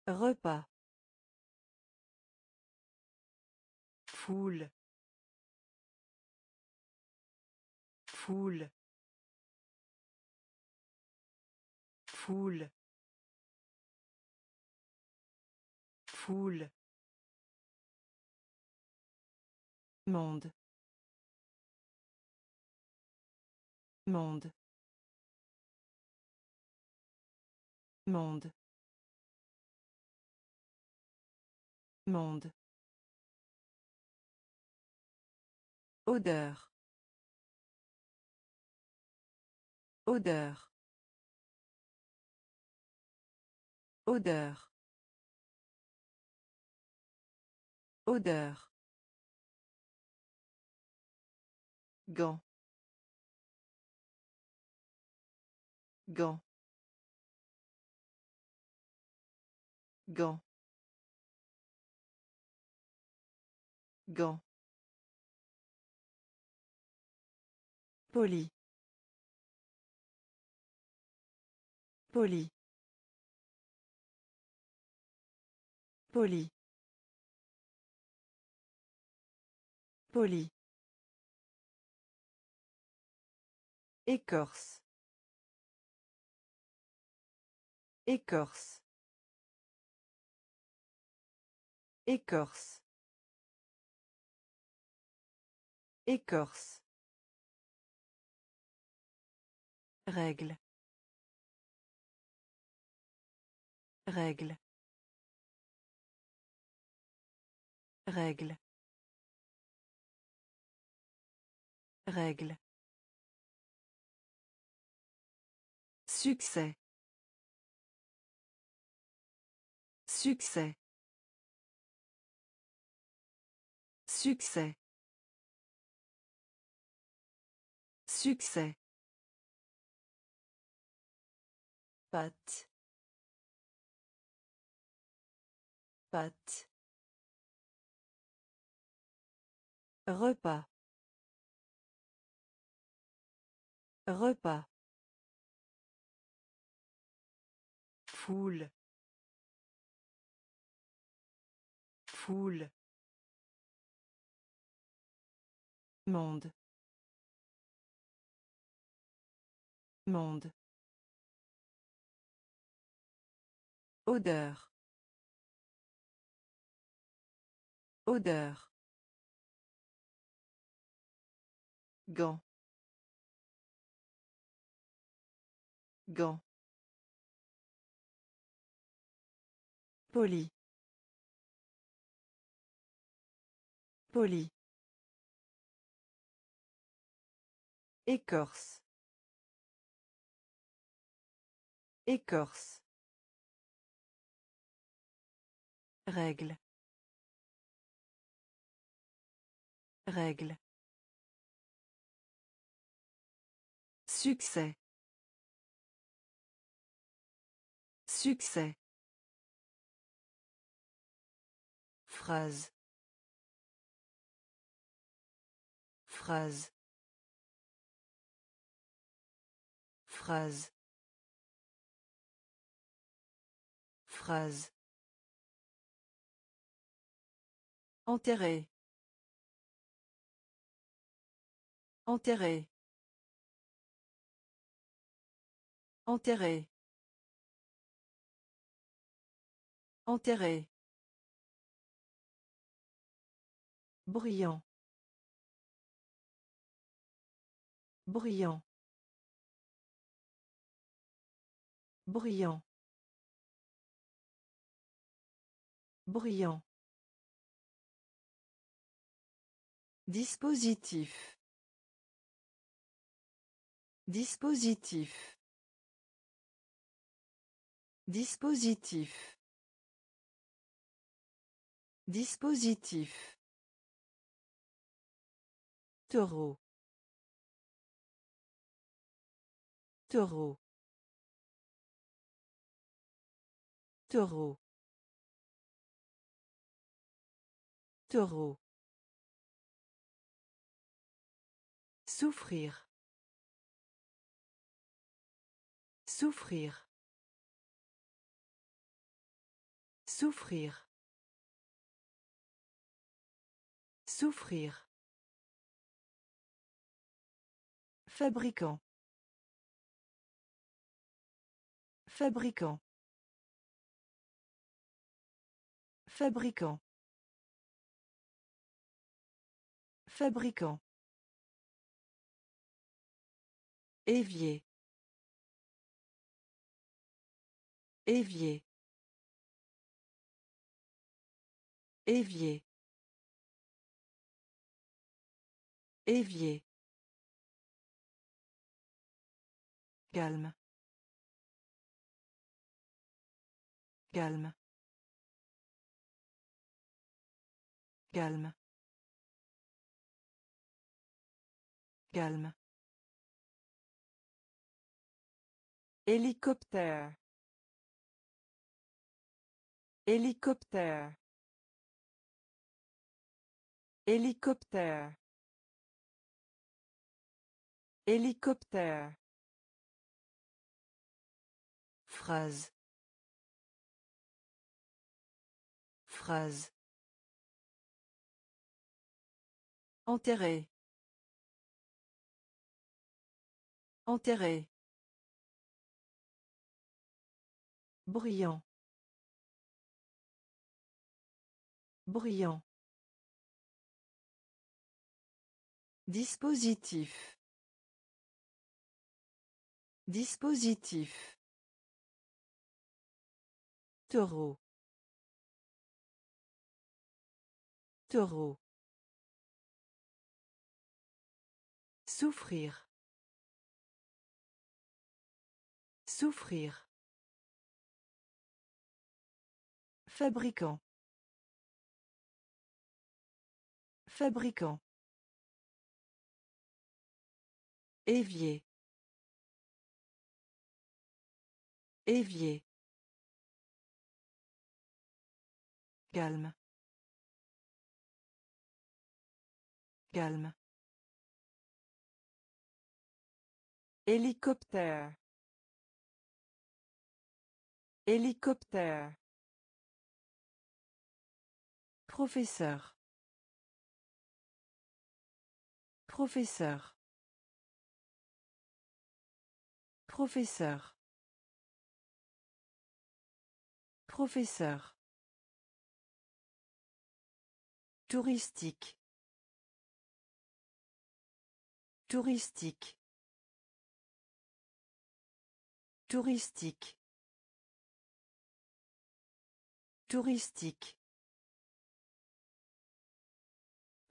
Repas. Foule. Foule. Foule. Foule. Monde. Monde. Monde. Monde. Odeur. Odeur. Odeur. Odeur. Gant. Gant. Gant. Gant. Poli. Poli. Poli. Poli. Écorce. Écorce. Écorce. Écorce. Règle. Règle. Règle. Règle. Succès. Succès. Succès. Succès. pâte pâte repas repas foule Foule. Monde. Monde. Odeur. Odeur. Gant. Gant. Poli. Poli. Écorce. Écorce. Règle. Règle. Succès. Succès. Phrase. Phrase. Phrase. Phrase. Enterré. Enterré. Enterré. Enterré. Bruyant. Bruyant. Bruyant. Bruyant. Dispositif. Dispositif. Dispositif. Dispositif. Taureau. Taureau. Taureau. Taureau. Souffrir. Souffrir. Souffrir. Souffrir. Fabricant. Fabricant. Fabricant. Fabricant. Évier. Évier. Évier. Évier. Calme. Calme. Calme. Calme. Hélicoptère. Hélicoptère. Hélicoptère. Hélicoptère. Phrase. Phrase. Enterré. Enterré. Bruyant. Bruyant. Dispositif. Dispositif. Taureau. Taureau. Souffrir. Souffrir. Fabricant. Fabricant. Évier. Évier. Calme. Calme. Hélicoptère. Hélicoptère. Professeur. Professeur. Professeur. Professeur. Touristique. Touristique. Touristique. Touristique.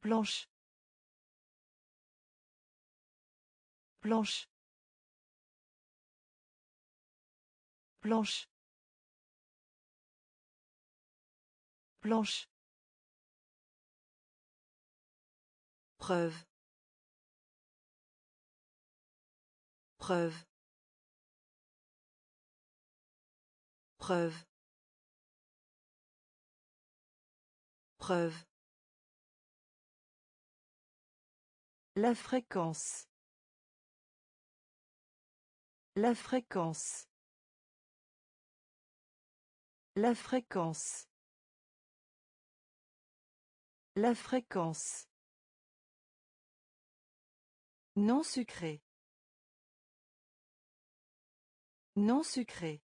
Blanche. Blanche. Blanche. Blanche. Preuve. Preuve. Preuve. Preuve. La fréquence. La fréquence. La fréquence. La fréquence. Non sucré. Non sucré.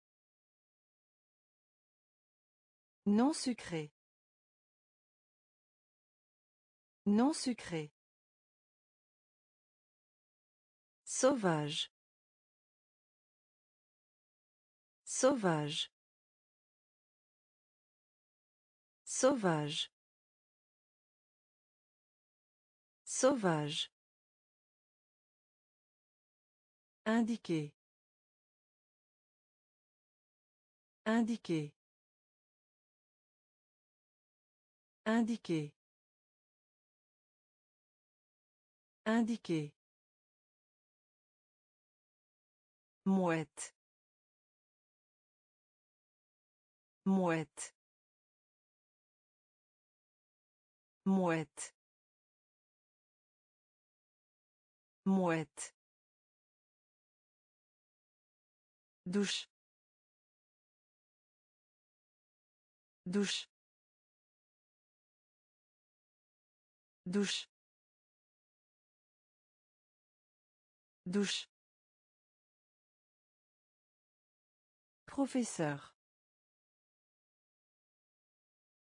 Non sucré. Non sucré. Sauvage. Sauvage. Sauvage. Sauvage. Indiqué. Indiqué. Indiqué. Indiqué. Mouette. Mouette. Mouette. Mouette. Douche. Douche. Douche. Douche. Professeur.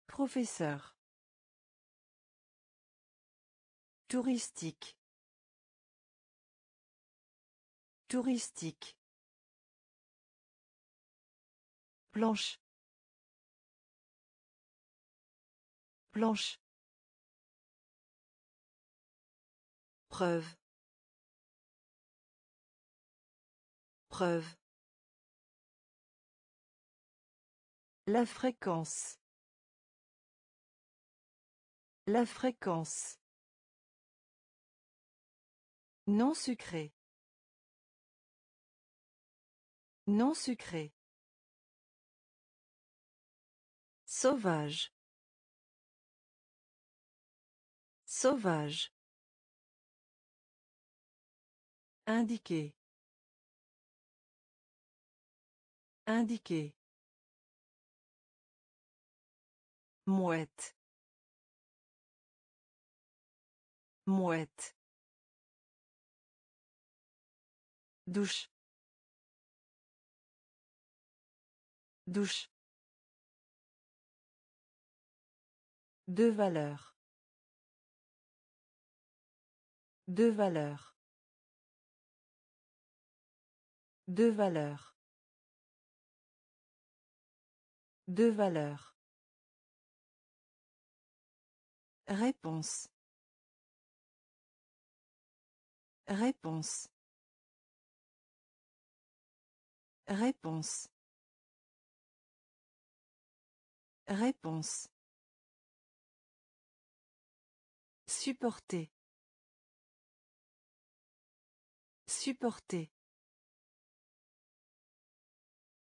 Professeur. Touristique. Touristique. Blanche. Blanche. Preuve. Preuve. La fréquence. La fréquence. Non sucré. Non sucré. Sauvage. Sauvage. Indiqué. Indiqué. Mouette. Mouette. Douche. Douche. Deux valeurs. Deux valeurs. Deux valeurs. Deux valeurs. Réponse. Réponse. Réponse. Réponse. Supporter. Supporter.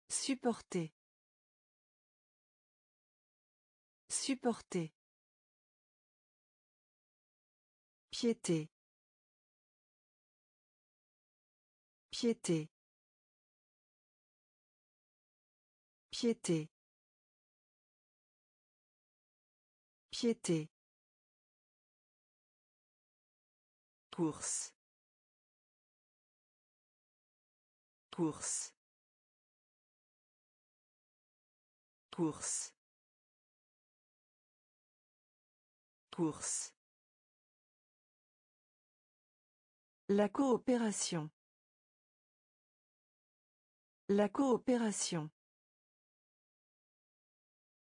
Supporter. Supporter. Piété. Piété. Piété. Piété. Course. Course. Course. La coopération. La coopération.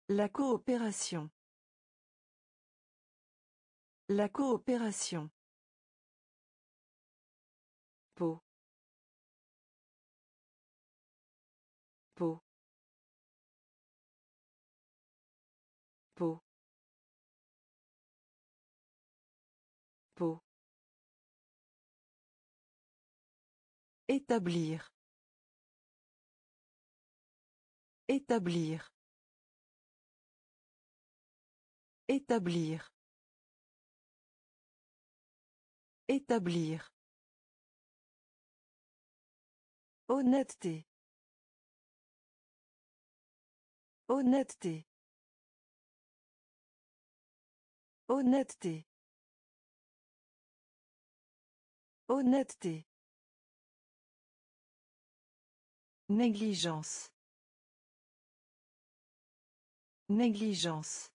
La coopération. La coopération. Établir. Établir. Établir. Établir. Honnêteté. Honnêteté. Honnêteté. Honnêteté. Négligence. Négligence.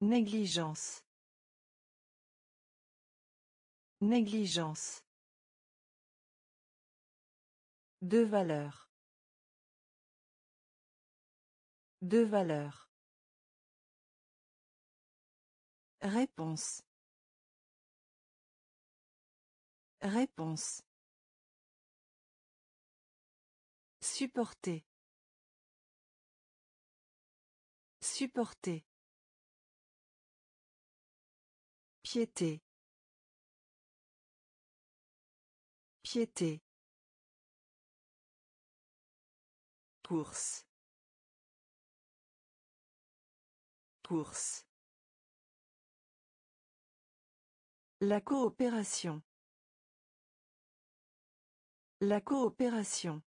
Négligence. Négligence. Deux valeurs. Deux valeurs. Réponse. Réponse. Supporter. Supporter. Piété. Piété. Course. Course. La coopération. La coopération.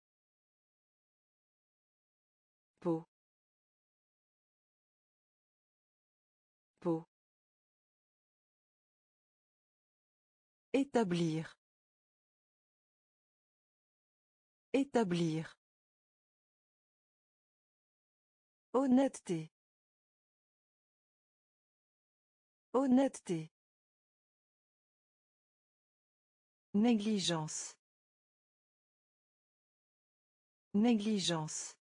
Peau. Peau. Établir. Établir. Honnêteté. Honnêteté. Négligence. Négligence.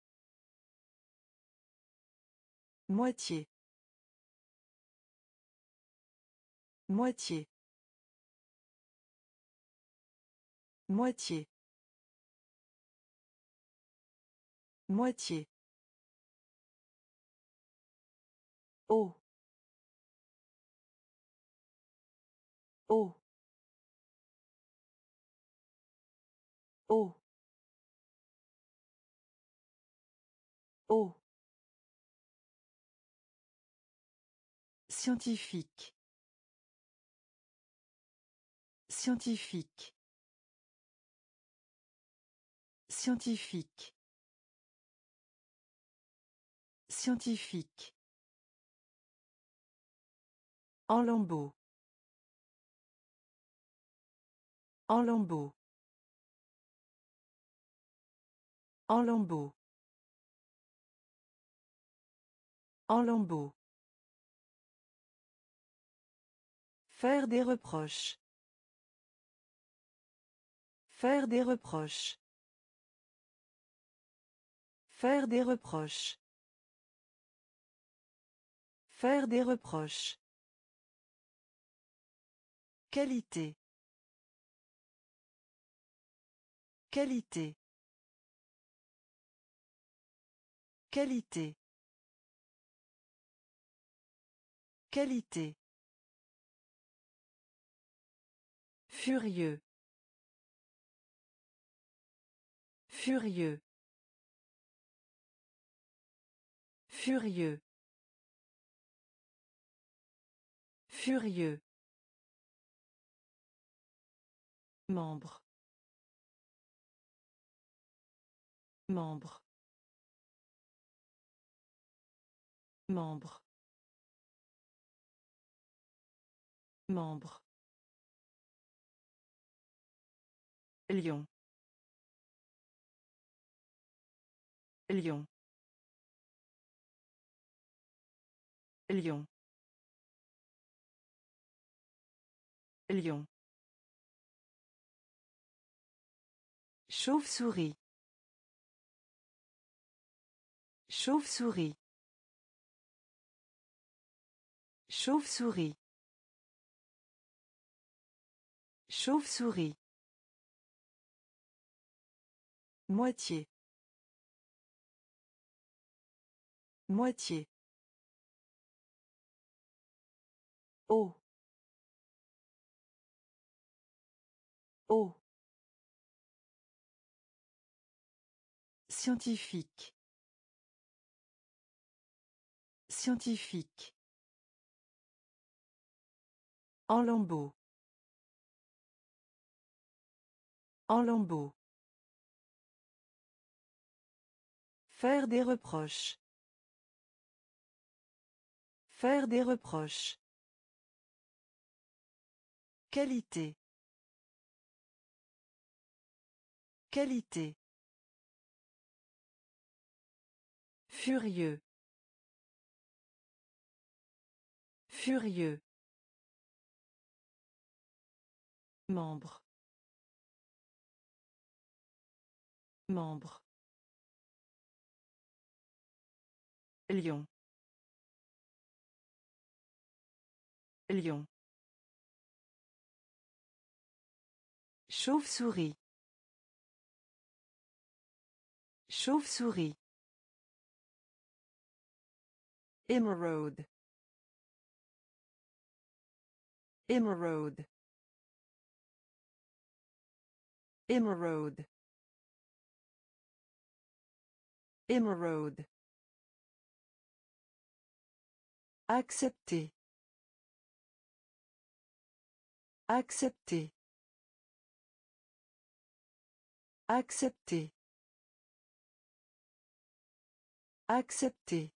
Moitié. Moitié. Moitié. Moitié. Oh. Oh. Oh. Oh. Scientifique. Scientifique. Scientifique. Scientifique. En lambeaux. En lambeaux. En lambeaux. En. Faire des reproches. Faire des reproches. Faire des reproches. Faire des reproches. Qualité. Qualité. Qualité. Qualité. Furieux. Furieux. Furieux. Furieux. Membre. Membre. Membre. Membre. Lion. Lion. Lion. Lion. Chauve-souris. Chauve-souris. Chauve-souris. Chauve-souris. Moitié. Moitié. Oh. Oh. Scientifique. Scientifique. En lambeaux. En lambeaux. Faire des reproches. Faire des reproches. Qualité. Qualité. Furieux. Furieux. Membre. Membre. Lion. Lion. Chauve-souris. Chauve-souris. Émeraude. Émeraude. Émeraude. Émeraude. Accepter. Accepter. Accepter. Accepter.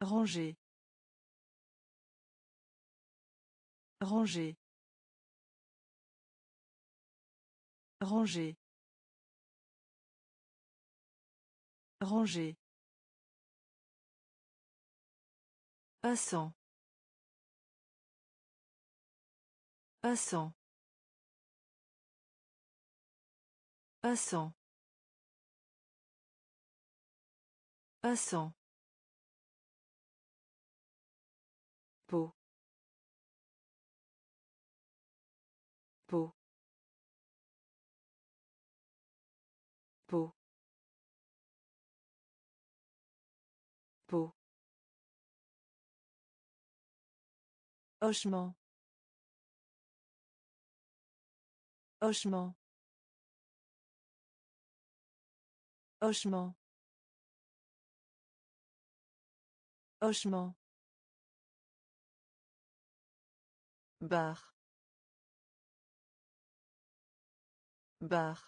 Ranger. Ranger. Ranger. Ranger. Passant. Passant. Passant. Passant. Hochement. Hochement. Hochement. Hochement. Bar. Bar.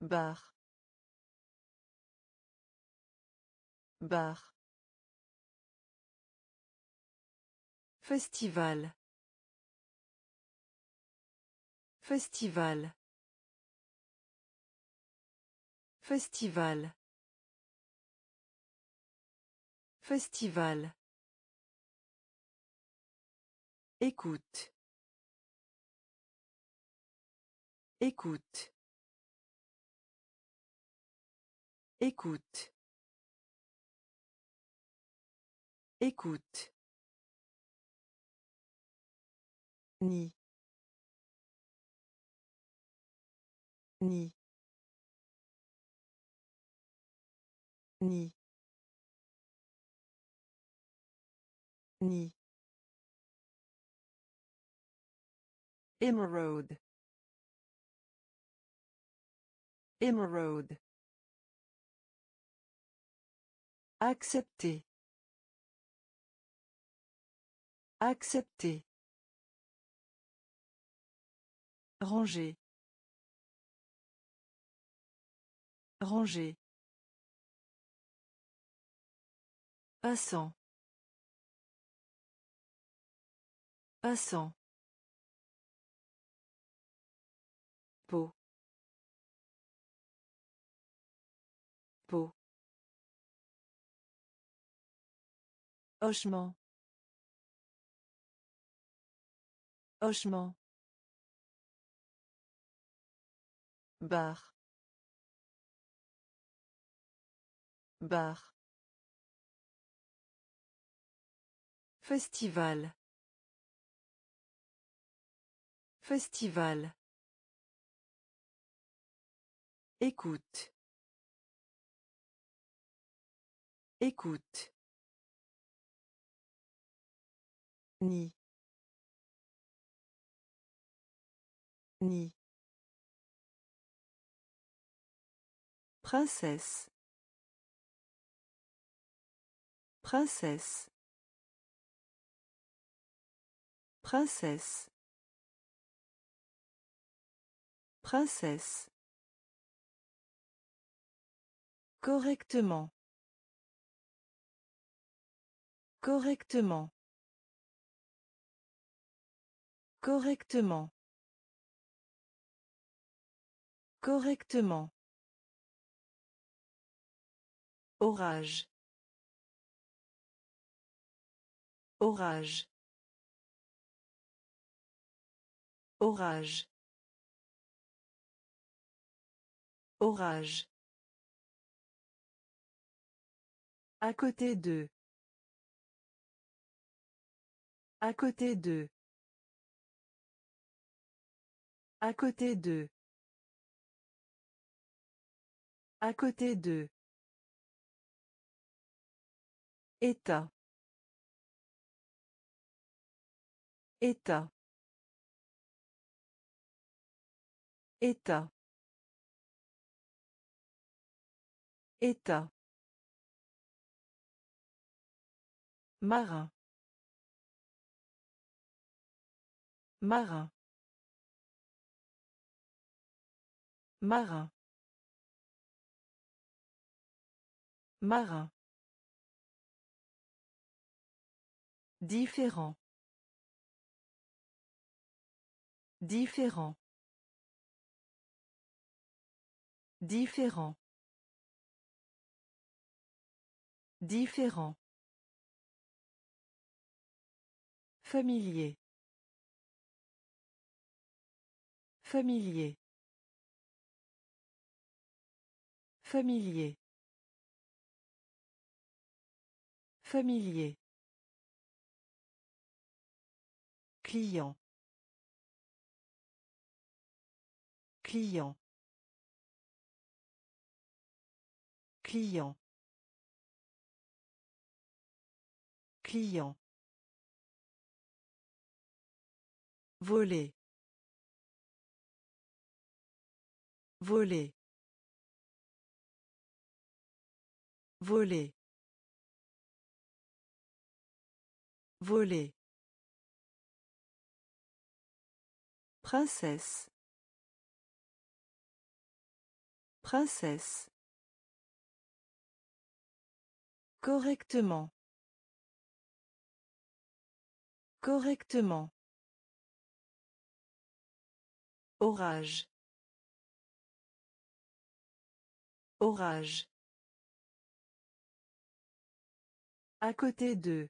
Bar. Bar. Festival. Festival. Festival. Festival. Écoute. Écoute. Écoute. Écoute. Ni. Ni. Ni. Ni. Émeraude. Émeraude. Accepter. Accepter. Ranger. Ranger. Passant. Passant. Peau. Peau. Hochement. Hochement. Bar. Bar. Festival. Festival. Écoute. Écoute. Ni. Ni. Princesse. Princesse. Princesse. Princesse. Correctement. Correctement. Correctement. Correctement. Orage. Orage. Orage. Orage. À côté d'eux. À côté d'eux. À côté d'eux. À côté d'eux. État. État. État. État. Marin. Marin. Marin. Marin. Différent. Différent. Différent. Différent. Familier. Familier. Familier. Familier. Client. Client. Client. Client. Voler. Voler. Voler. Voler. Princesse. Princesse. Correctement. Correctement. Orage. Orage. À côté d'eux.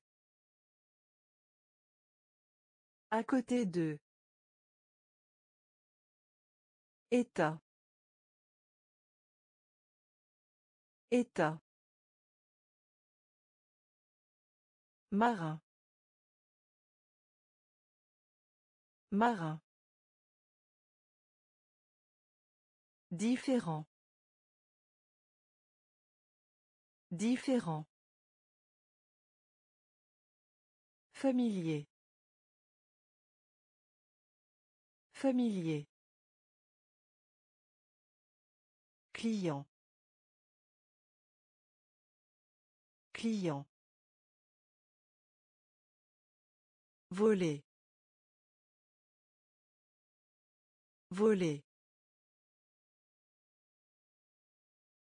À côté d'eux. État. État. Marin. Marin. Différent. Différent. Familier. Familier. Client. Client. Voler. Voler.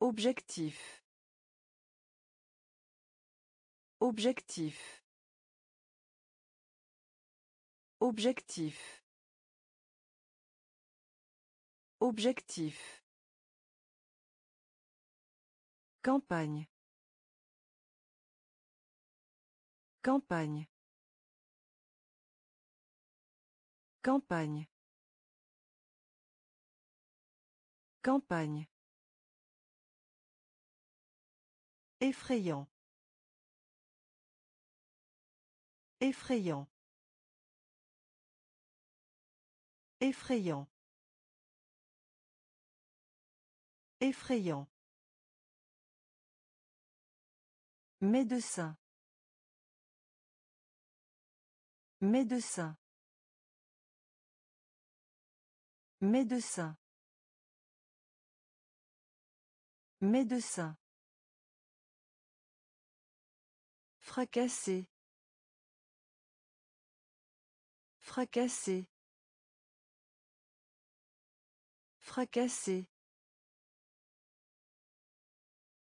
Objectif. Objectif. Objectif. Objectif. Campagne. Campagne. Campagne. Campagne. Effrayant. Effrayant. Effrayant. Effrayant. Médecin. Médecin. Médecin. Médecin. Fracassé. Fracassé. Fracassé.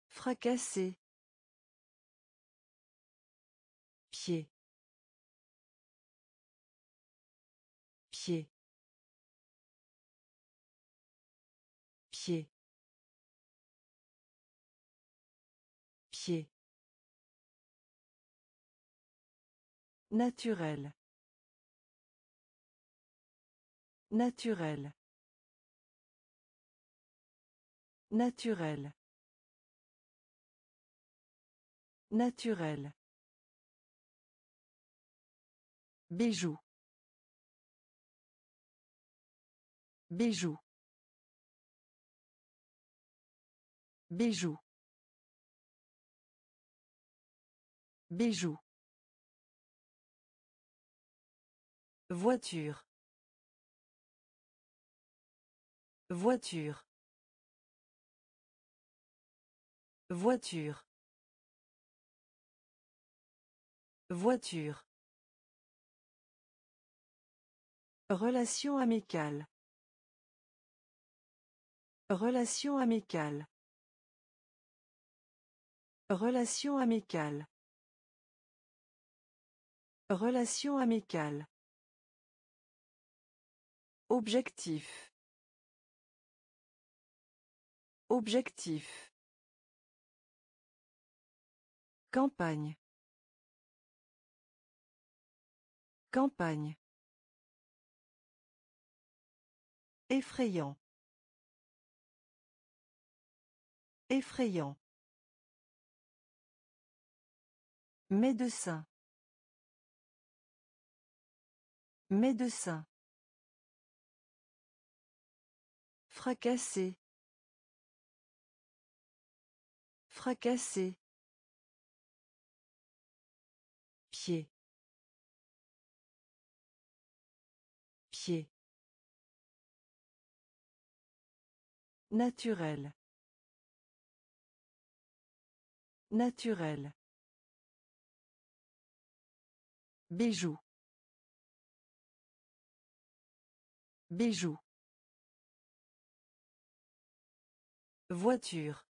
Fracassé. Naturel. Naturel. Naturel. Naturel. Bijou. Bijou. Bijou. Bijou. Voiture. Voiture. Voiture. Voiture. Relation amicale. Relation amicale. Relation amicale. Relation amicale. Objectif. Objectif. Campagne. Campagne. Effrayant. Effrayant. Médecin. Médecin. Fracassé. Fracassé. Pied. Pied. Naturel. Naturel. Bijou. Bijou. Voiture.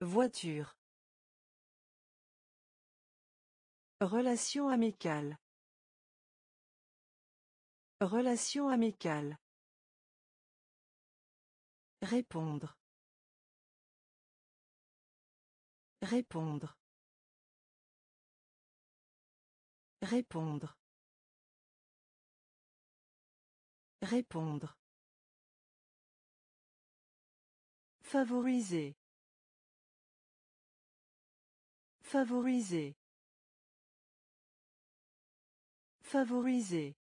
Voiture. Relation amicale. Relation amicale. Répondre. Répondre. Répondre. Répondre. Favoriser. Favoriser. Favoriser.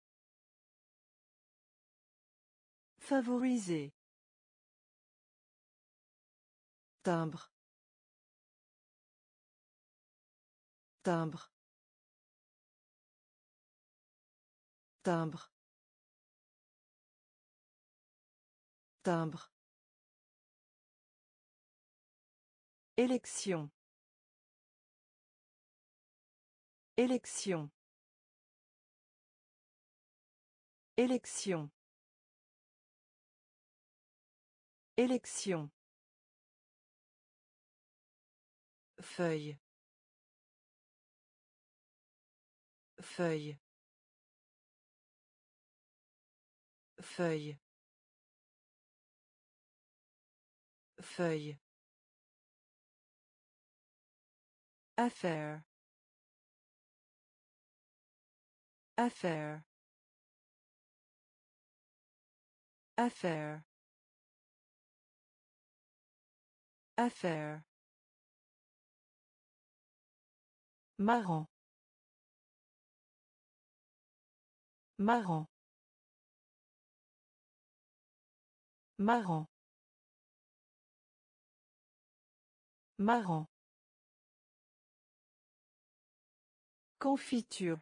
Favoriser. Timbre. Timbre. Timbre. Timbre. Élection. Élection. Élection. Élection. Feuille. Feuille. Feuille. Feuille. Affaire. Affaire. Affaire. Affaire. Marrant. Marrant. Marrant. Marrant. Confiture.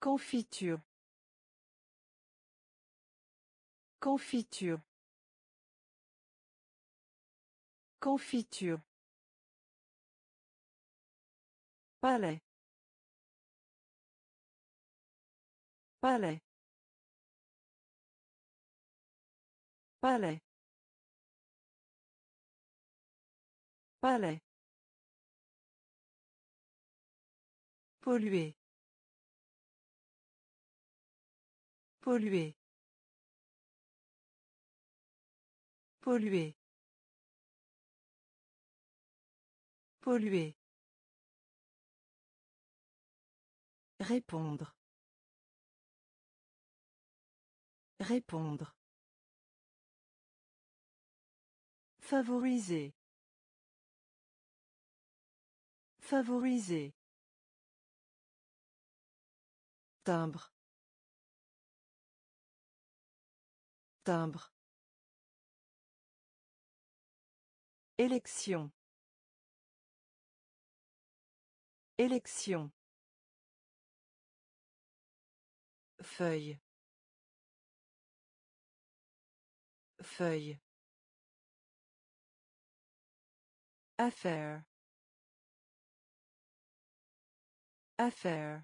Confiture. Confiture. Confiture. Palais. Palais. Palais. Palais. Polluer. Polluer. Polluer. Polluer. Répondre. Répondre. Favoriser. Favoriser. Timbre. Timbre. Élection. Élection. Feuille. Feuille. Affaire. Affaire.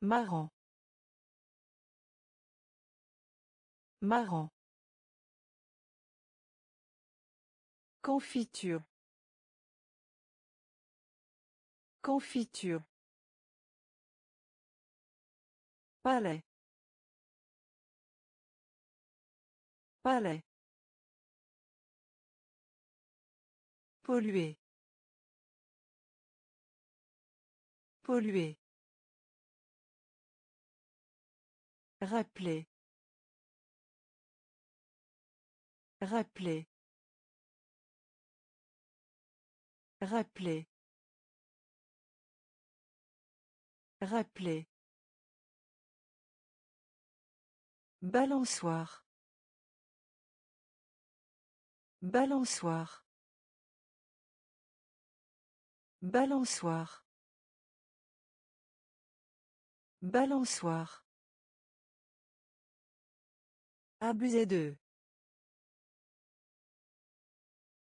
Marrant. Marrant. Confiture. Confiture. Palais. Palais. Polluer. Polluer. Rappeler. Rappeler. Rappeler. Rappeler. Balançoire. Balançoire. Balançoire. Balançoire. Abuser d'eux.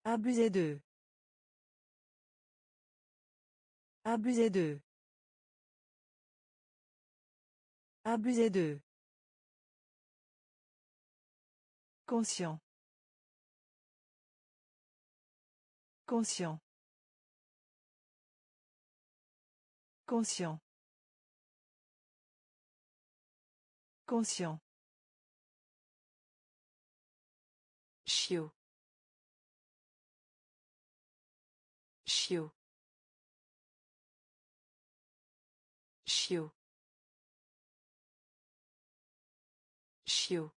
Abuser d'eux. Abuser d'eux. Abuser d'eux. Conscient. Conscient. Conscient. Conscient. Chiot. Chiot. Chiot. Chiot.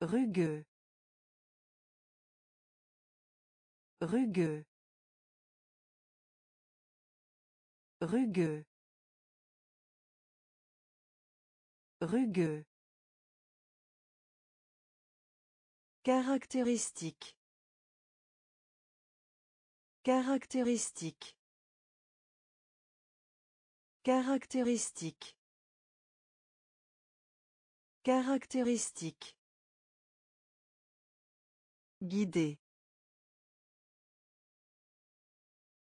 Rugueux. Rugueux. Rugueux. Rugueux. Caractéristique. Caractéristique. Caractéristique. Caractéristique. Guider.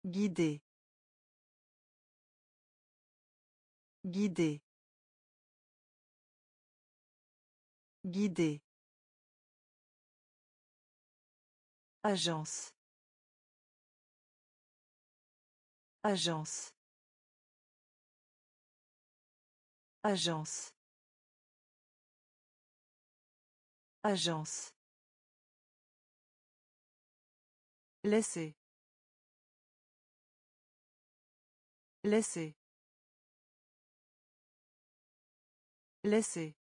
Guider. Guider. Guider. Agence. Agence. Agence. Agence. Laisser. Laisser. Laisser.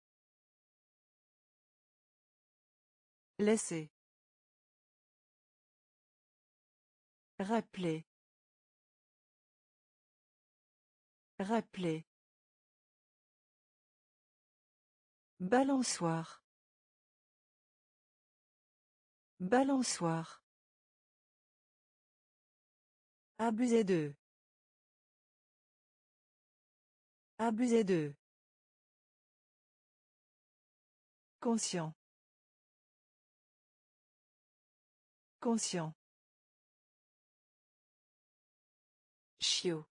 Laisser. Rappeler. Rappeler. Balançoire. Balançoire. Abuser d'eux. Abuser d'eux. Conscient. Conscient. Chiot.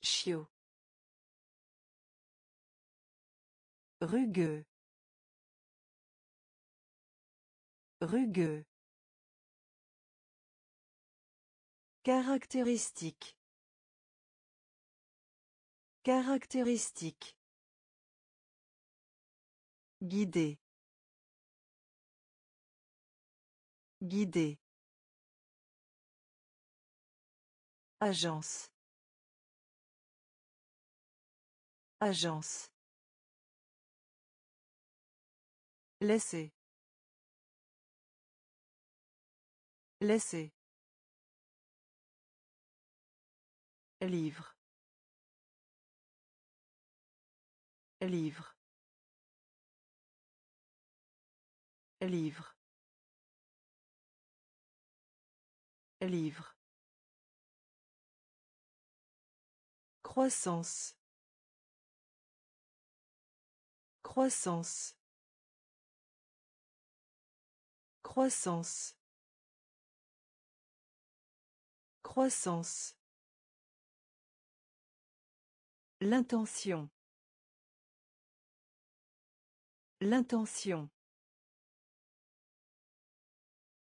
Chiot. Rugueux. Rugueux. Caractéristique. Caractéristique. Guider. Guider. Agence. Agence. Laisser. Laisser. Livre. Livre. Livre. Livre. Croissance. Croissance. Croissance. Croissance. L'intention. L'intention.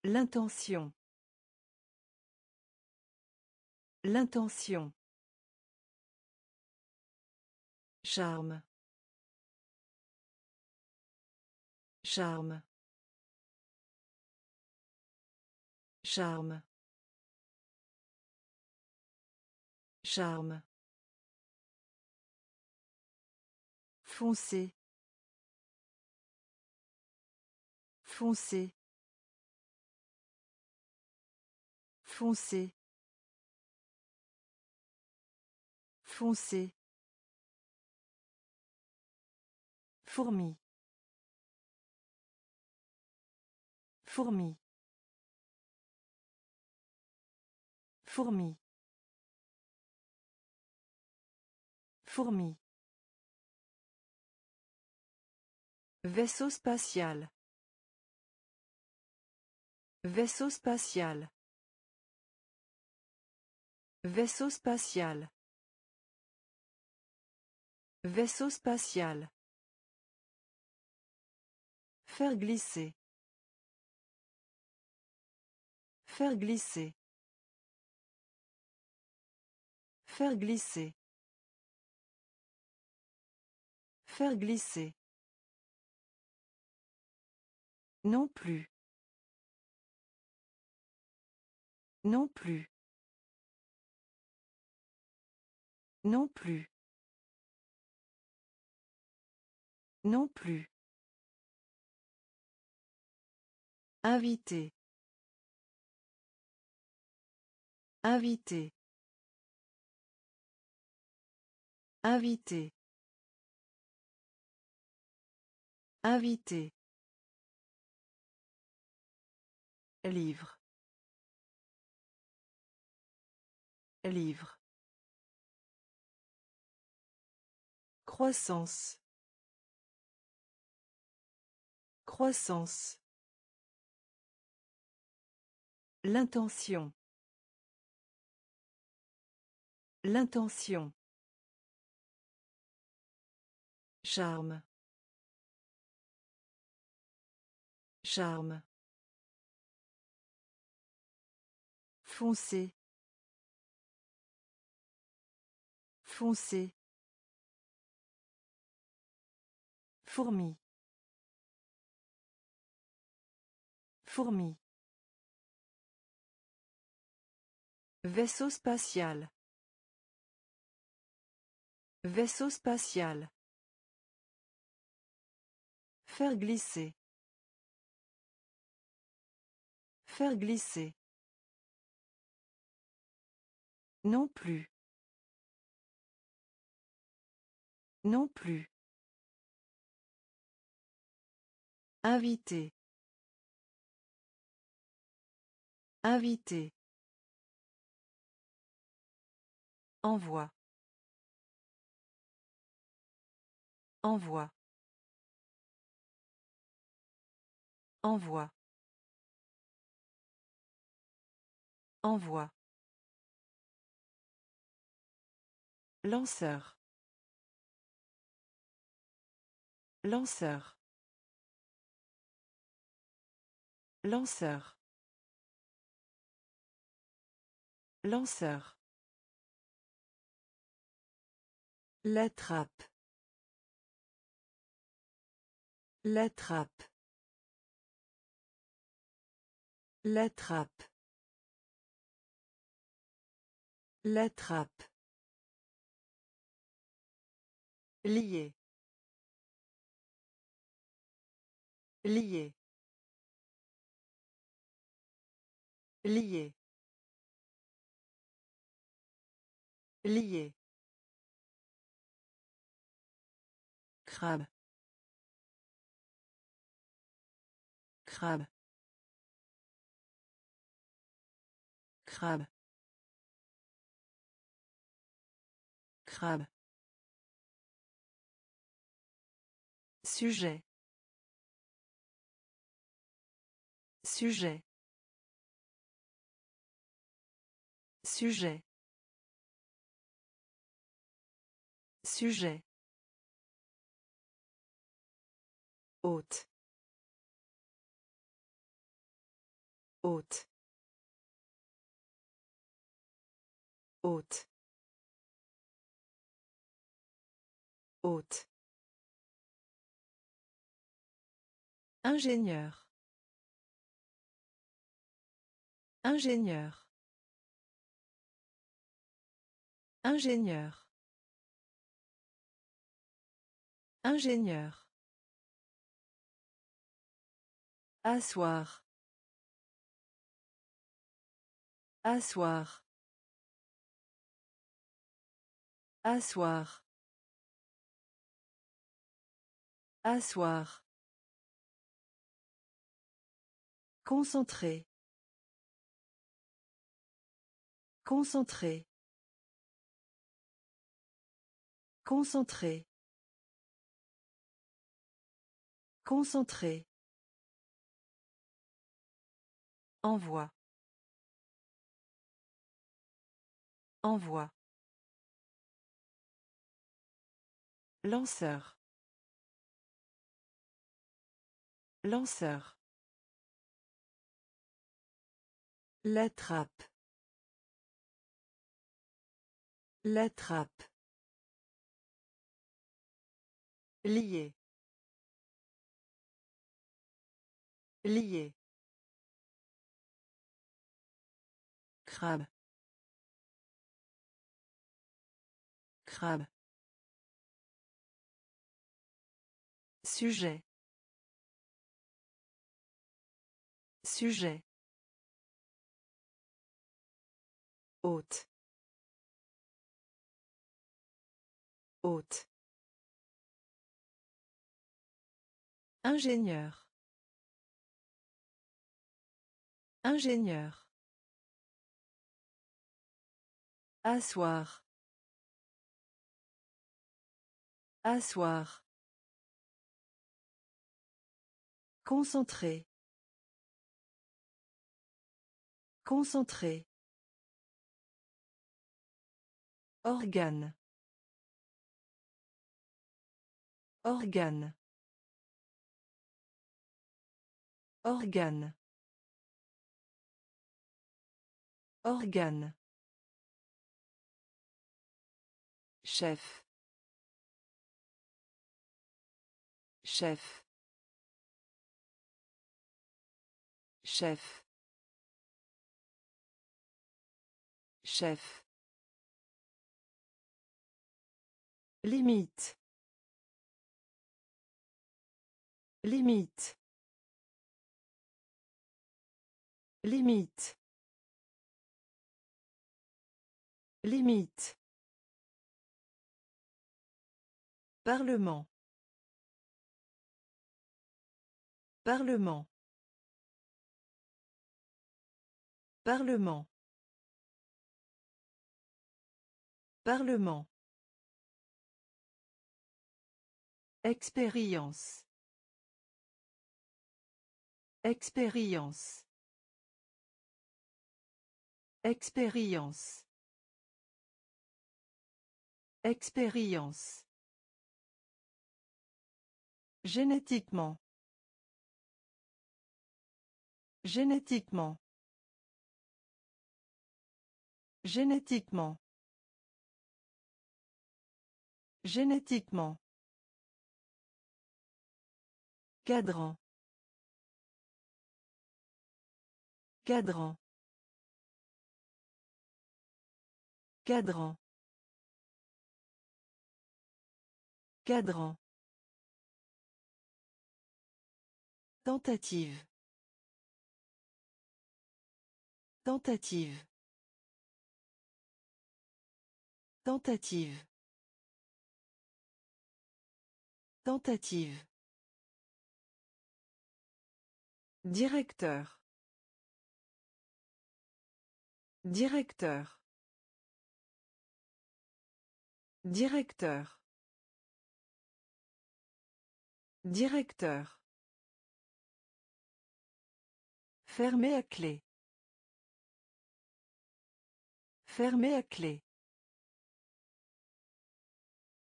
L'intention. L'intention. Charme. Charme. Charme. Charme. Foncé. Foncé. Foncé. Foncé. Fourmi. Fourmi. Fourmi. Fourmi. Vaisseau spatial. Vaisseau spatial. Vaisseau spatial. Vaisseau spatial. Faire glisser. Faire glisser. Faire glisser. Faire glisser. Non plus. Non plus. Non plus. Non plus. Invité. Invité. Invité. Invité. Livre. Livre. Croissance. Croissance. L'intention. L'intention. Charme. Charme. Foncé. Foncé. Fourmi. Fourmi. Vaisseau spatial. Vaisseau spatial. Faire glisser. Faire glisser. Non plus. Non plus. Invité. Invité. Envoi. Envoi. Envoi. Envoi. Lanceur. Lanceur. Lanceur. Lanceur. La trappe. La trappe. La trappe. La trappe. Lié. Lié. Lié. Lié. Crabe crabe crabe crabe Sujet. Sujet. Sujet. Sujet. Haute. Haute. Haute. Haute. Ingénieur. Ingénieur. Ingénieur. Ingénieur. Asseoir. Asseoir. Asseoir. Asseoir. Concentré. Concentré. Concentré. Concentré. Envoi. Envoi. Lanceur. Lanceur. La trappe. La trappe. Lié. Lié. Crabe crabe Sujet. Sujet. Haute. Haute. Ingénieur. Ingénieur. Asseoir. Asseoir. Concentré. Concentré. Organe. Organe. Organe. Organe. Chef. Chef. Chef. Chef. Limite. Limite. Limite. Limite. Parlement. Parlement. Parlement. Parlement. Expérience. Expérience. Expérience. Expérience. Génétiquement. Génétiquement. Génétiquement. Génétiquement. Cadran. Cadran. Cadran. Cadran. Tentative. Tentative. Tentative. Tentative. Directeur. Directeur. Directeur. Directeur. Fermé à clé. Fermé à clé.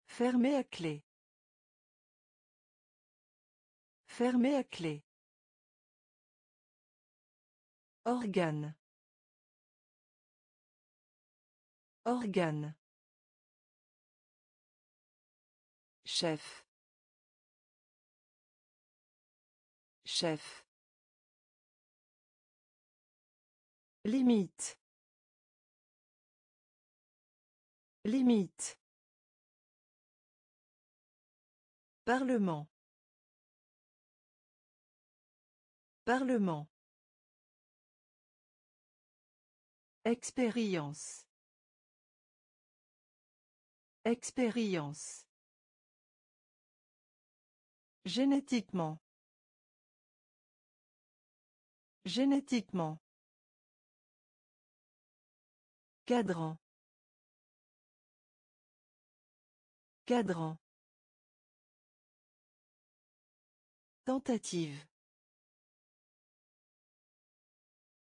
Fermé à clé. Fermé à clé. Organe. Organe. Chef. Chef. Limite. Limite. Parlement. Parlement. Expérience. Expérience. Génétiquement. Génétiquement. Cadran. Cadran. Tentative.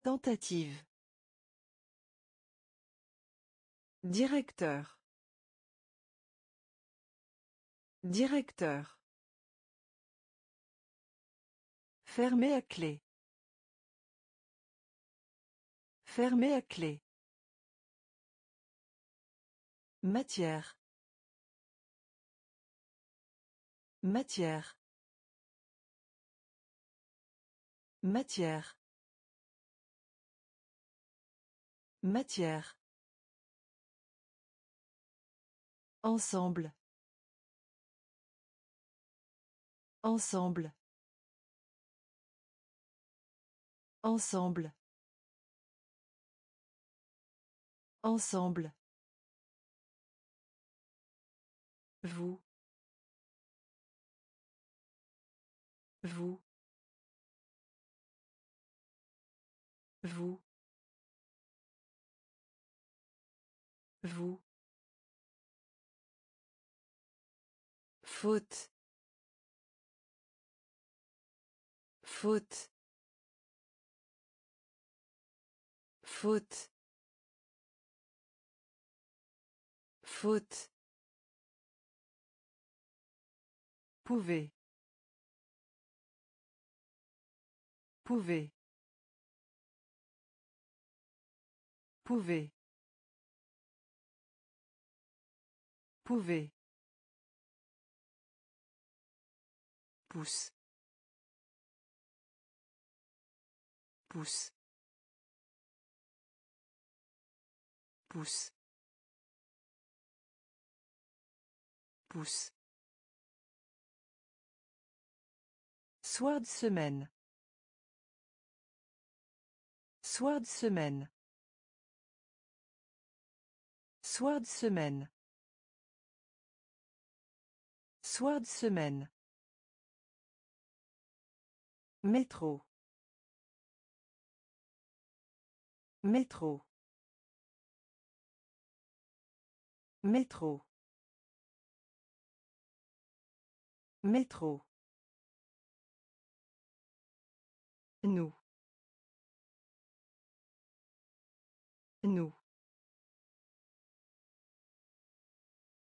Tentative. Directeur. Directeur. Fermé à clé. Fermé à clé. Matière. Matière. Matière. Matière. Ensemble. Ensemble. Ensemble. Ensemble. Vous. Vous. Vous. Vous. Faute. Faute. Faute. Faute. Pouvez. Pouvez. Pouvez. Pouvez. Pousse. Pousse. Pousse. Pousse. Soir de semaine. Soir de semaine. Soir de semaine. Soir de semaine. Métro. Métro. Métro. Métro. Nous. Nous.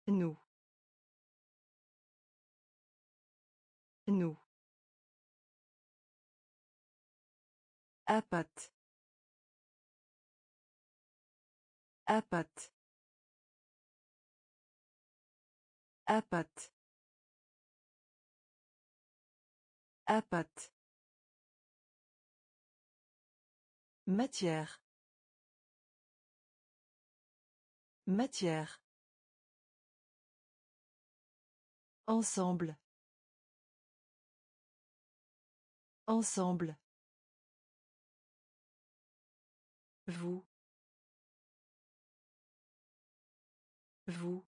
Nous. Nous. Apat. Apat. Apat. Apat. Matière. Matière. Ensemble. Ensemble. Vous. Vous.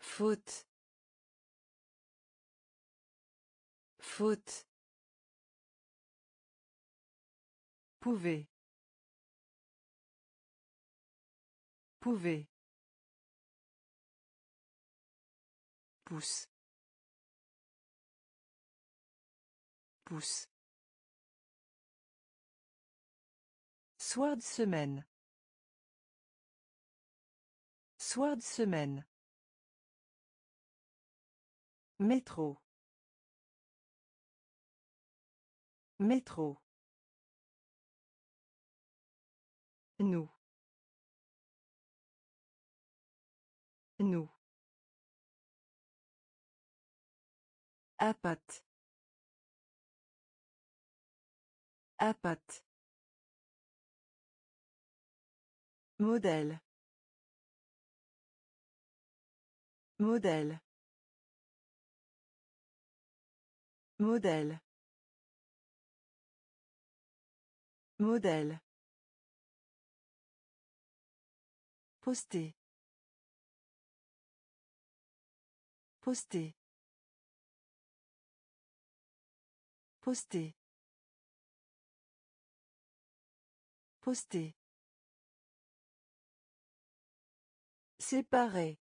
Faute. Faute. Pouvez. Pouvez. Pousse. Pousse. Soir de semaine. Soir de semaine. Métro. Métro. Nous. Nous. Apat. Apat. Modèle. Modèle. Modèle. Modèle. Poster. Poster. Poster. Poster. Séparer.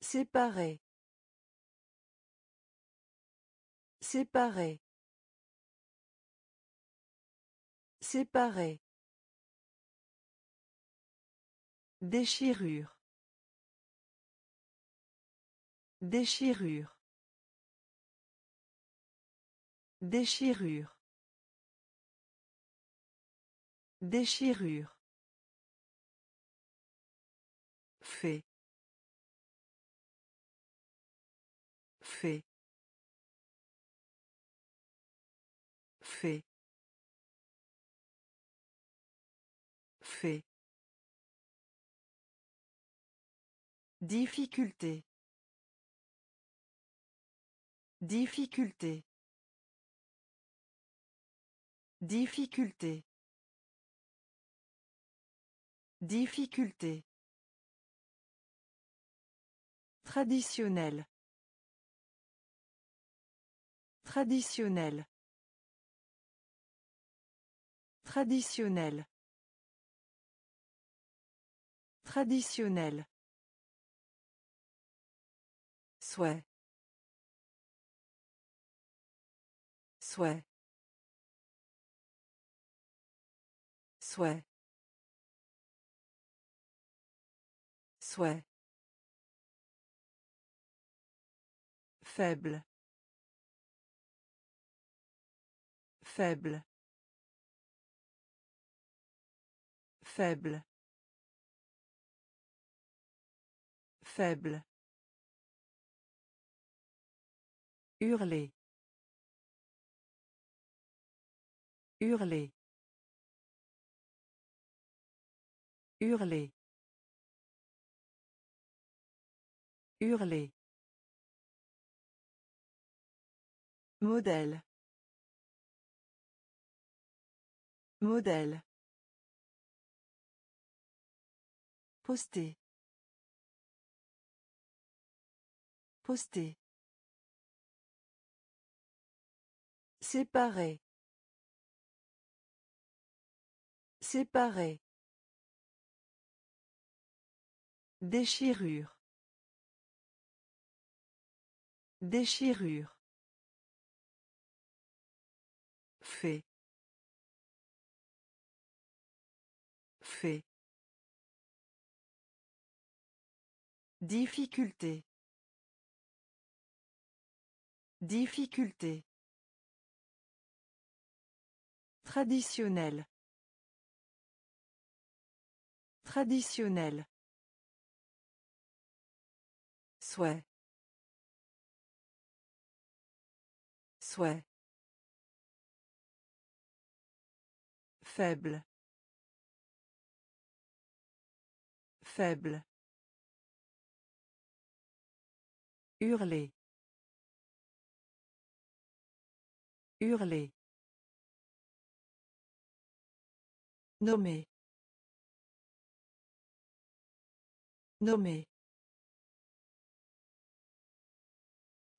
Séparer. Séparer. Séparer. Déchirure. Déchirure. Déchirure. Déchirure. Fait. Fait. Fait. Difficulté. Difficulté. Difficulté. Difficulté. Traditionnel. Traditionnel. Traditionnel. Traditionnel. Souhait. Souhait. Souhait. Souhait. Faible. Faible. Faible. Faible. Hurler. Hurler. Hurler. Hurler. Modèle. Modèle. Poster. Poster. Séparer. Séparer. Déchirure. Déchirure. Fait. Fait. Difficulté. Difficulté. Traditionnel. Traditionnel. Souhait. Souhait. Faible. Faible. Hurler. Hurler. Nommer. Nommer.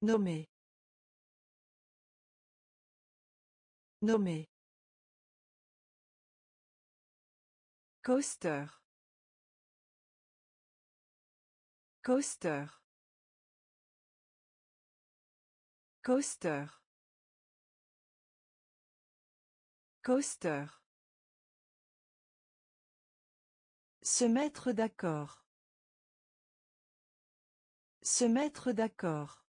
Nommer. Nommer. Coaster. Coaster. Coaster. Coaster. Se mettre d'accord. Se mettre d'accord.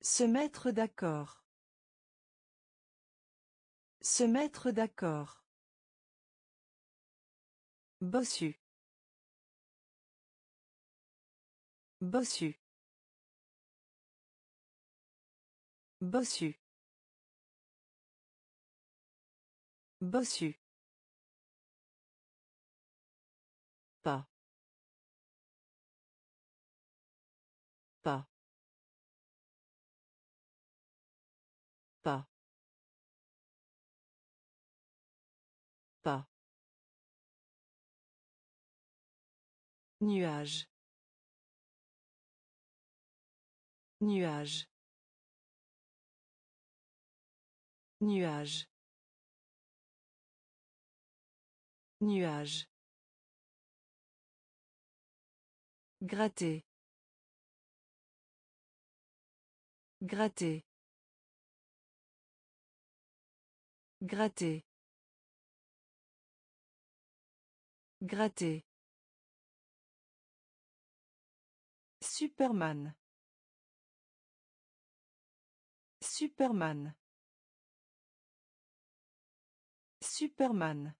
Se mettre d'accord. Se mettre d'accord. Bossu. Bossu. Bossu. Bossu. Pas. Pas. Pas. Pas. Nuage. Nuage. Nuage. Nuage. Gratter. Gratter. Gratter. Gratter. Superman. Superman. Superman.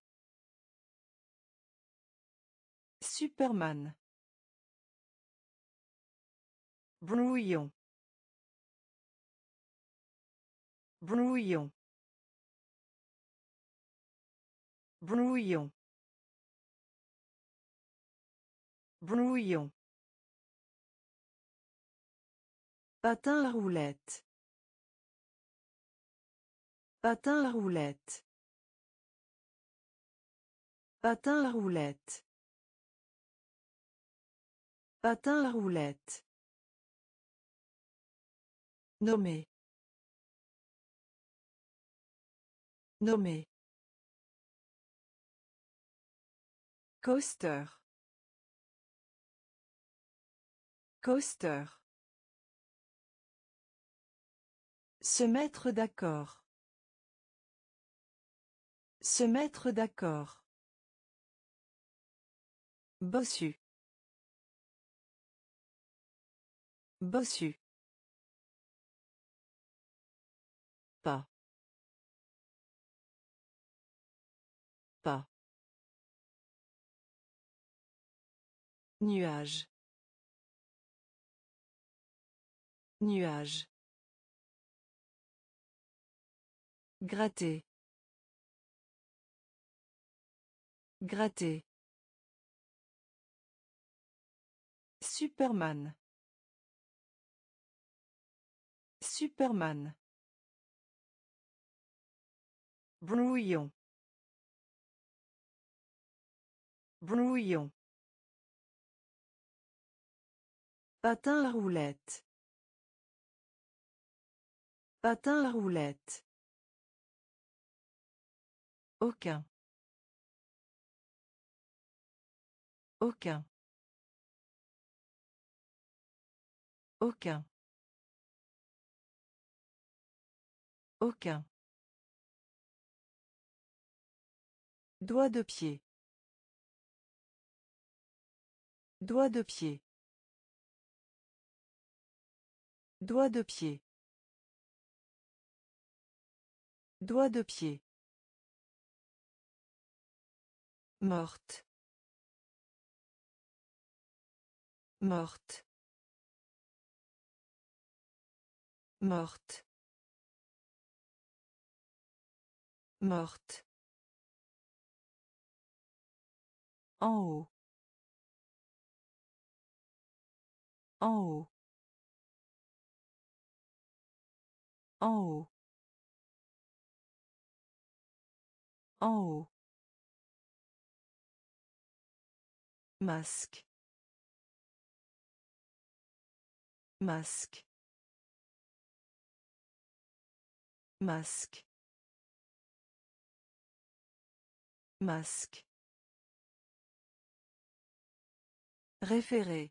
Superman. Brouillon. Brouillon. Brouillon. Brouillon. Patin à roulette. Patin à roulette. Patin à roulette. Patin à roulette. Nommer. Nommer. Coaster. Coaster. Se mettre d'accord. Se mettre d'accord. Bossu. Bossu. Nuage. Nuage. Gratter. Gratter. Superman. Superman. Brouillon. Brouillon. Patin à roulette. Patin à roulette. Aucun. Aucun. Aucun. Aucun. Doigt de pied. Doigt de pied. Doigt de pied. Doigt de pied. Morte. Morte. Morte. Morte. En haut. En haut. En haut. En haut. Masque. Masque. Masque. Masque. Référé.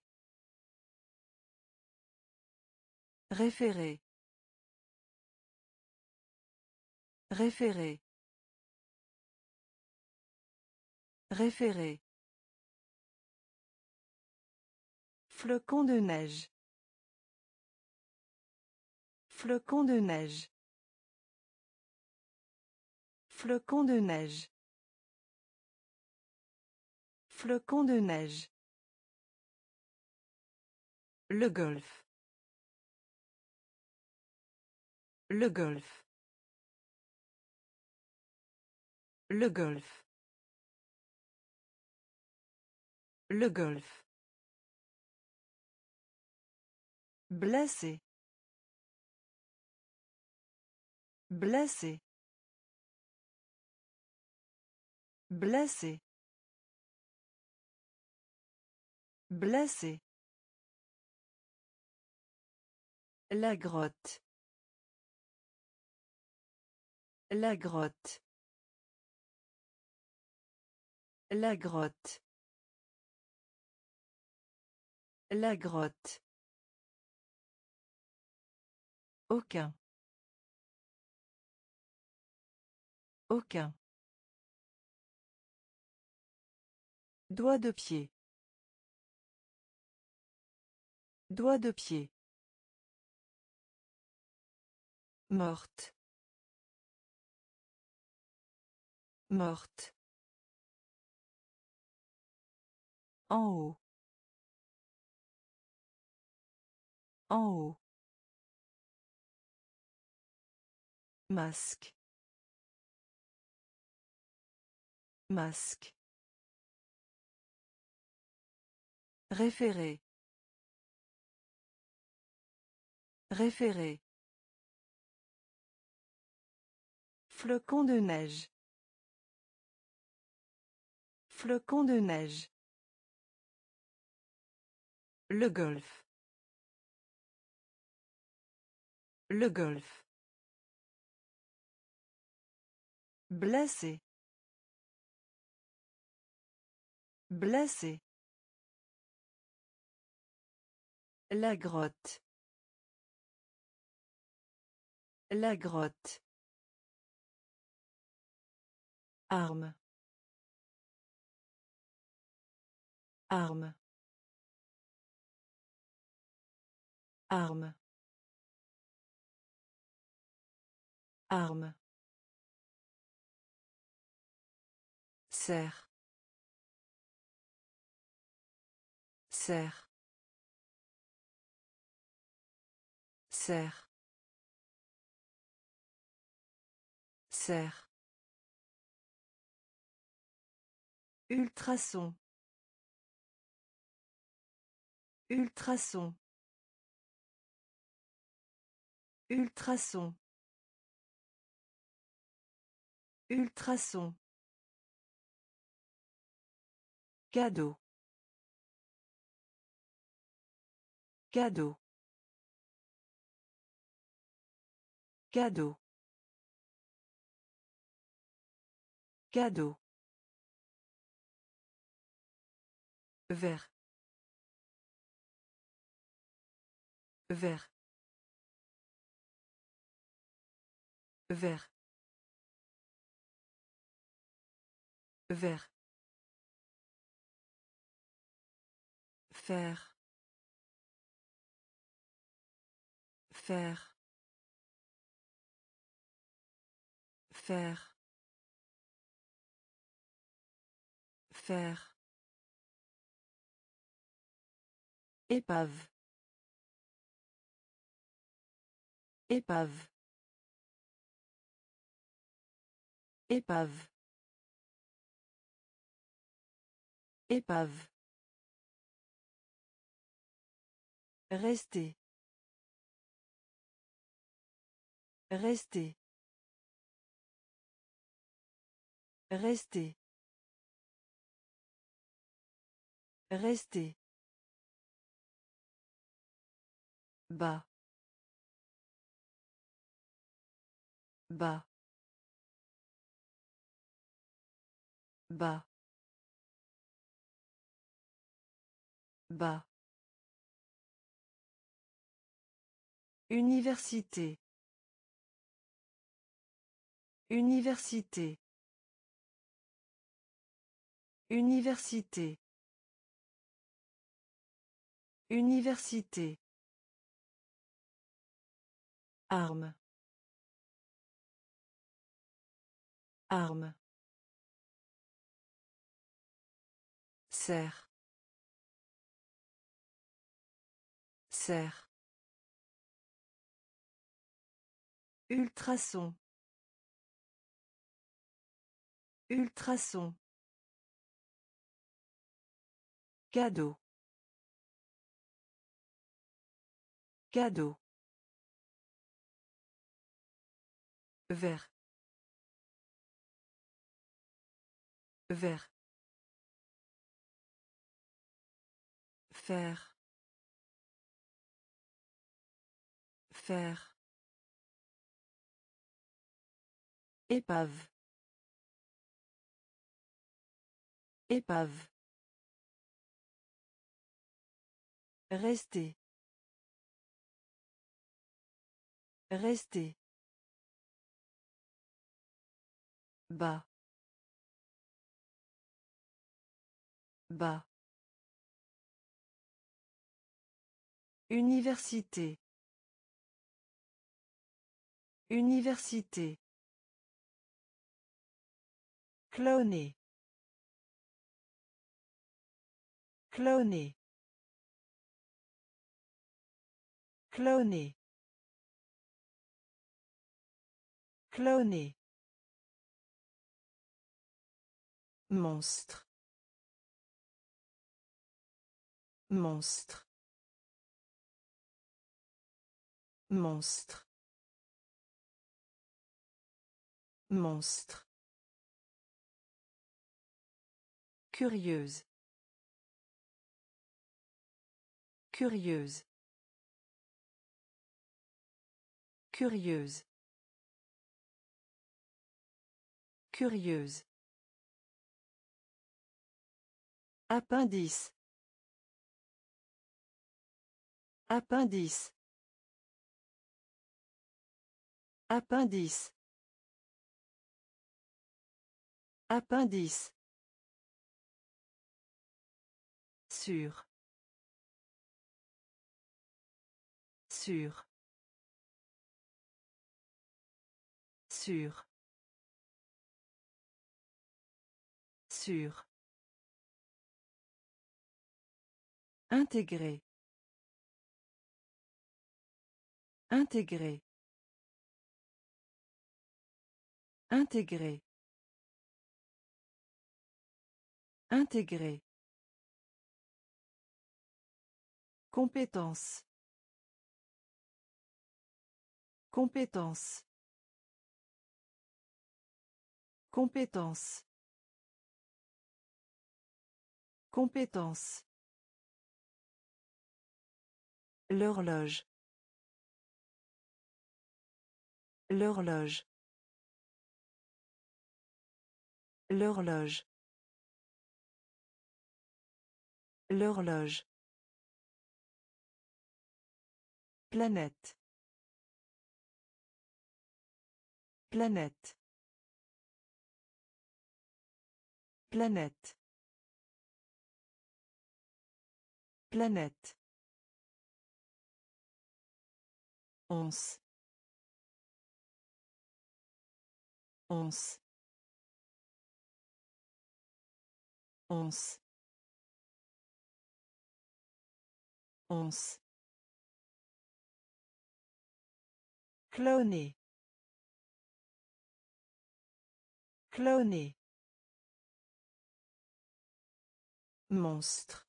Référé. Référé. Référé. Flocon de neige. Flocon de neige. Flocon de neige. Flocon de neige. Le golf. Le golf. Le golf. Le golf. Blessé. Blessé. Blessé. Blessé. La grotte. La grotte. La grotte. La grotte. Aucun. Aucun. Doigt de pied. Doigt de pied. Morte. Morte. En haut. En haut. Masque. Masque. Référé. Référé. Flocon de neige. Flocon de neige. Le golf. Le golf. Blessé. Blessé. La grotte. La grotte. Arme. Arme. Arme. Arme. Serre. Serre. Serre. Serre. Ultrason. Ultrason. Ultrason. Ultrason. Cadeau. Cadeau. Cadeau. Cadeau. Vert. Vert. Vert. Vert. Faire. Faire. Faire. Faire. Épave. Épave. Épave. Épave. Rester. Rester. Rester. Rester. Bas. Bas. Bas. Bas. Université. Université. Université. Université. Arme. Arme. Serre. Serre. Ultrason. Ultrason. Cadeau. Cadeau. Vert. Vert. Faire. Faire. Épave. Épave. Rester. Rester. Bas. Bas. Université. Université. Cloner. Cloner. Cloner. Cloner. Monstre. Monstre. Monstre. Monstre. Curieuse. Curieuse. Curieuse. Curieuse. Appendice. Appendice. Appendice. Appendice. Sûr. Sûr. Sûr. Sûr. Intégrer. Intégrer. Intégrer. Intégrer. Compétence. Compétence. Compétence. Compétence. L'horloge. L'horloge. L'horloge. L'horloge. Planète. Planète. Planète. Planète. Once. Once. Once. Once. Cloner. Cloner. Monstre.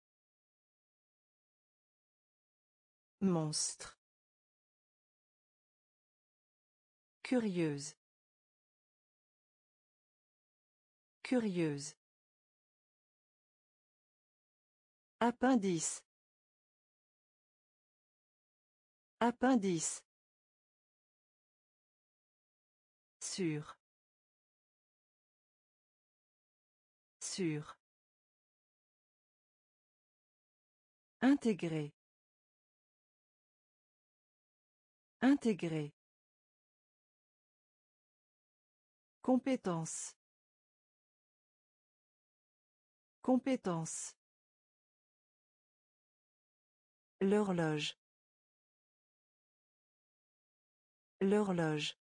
Monstre. Curieuse. Curieuse. Appendice. Appendice. Sûr. Sûr. Intégrer. Intégrer. Compétence. Compétence. L'horloge. L'horloge.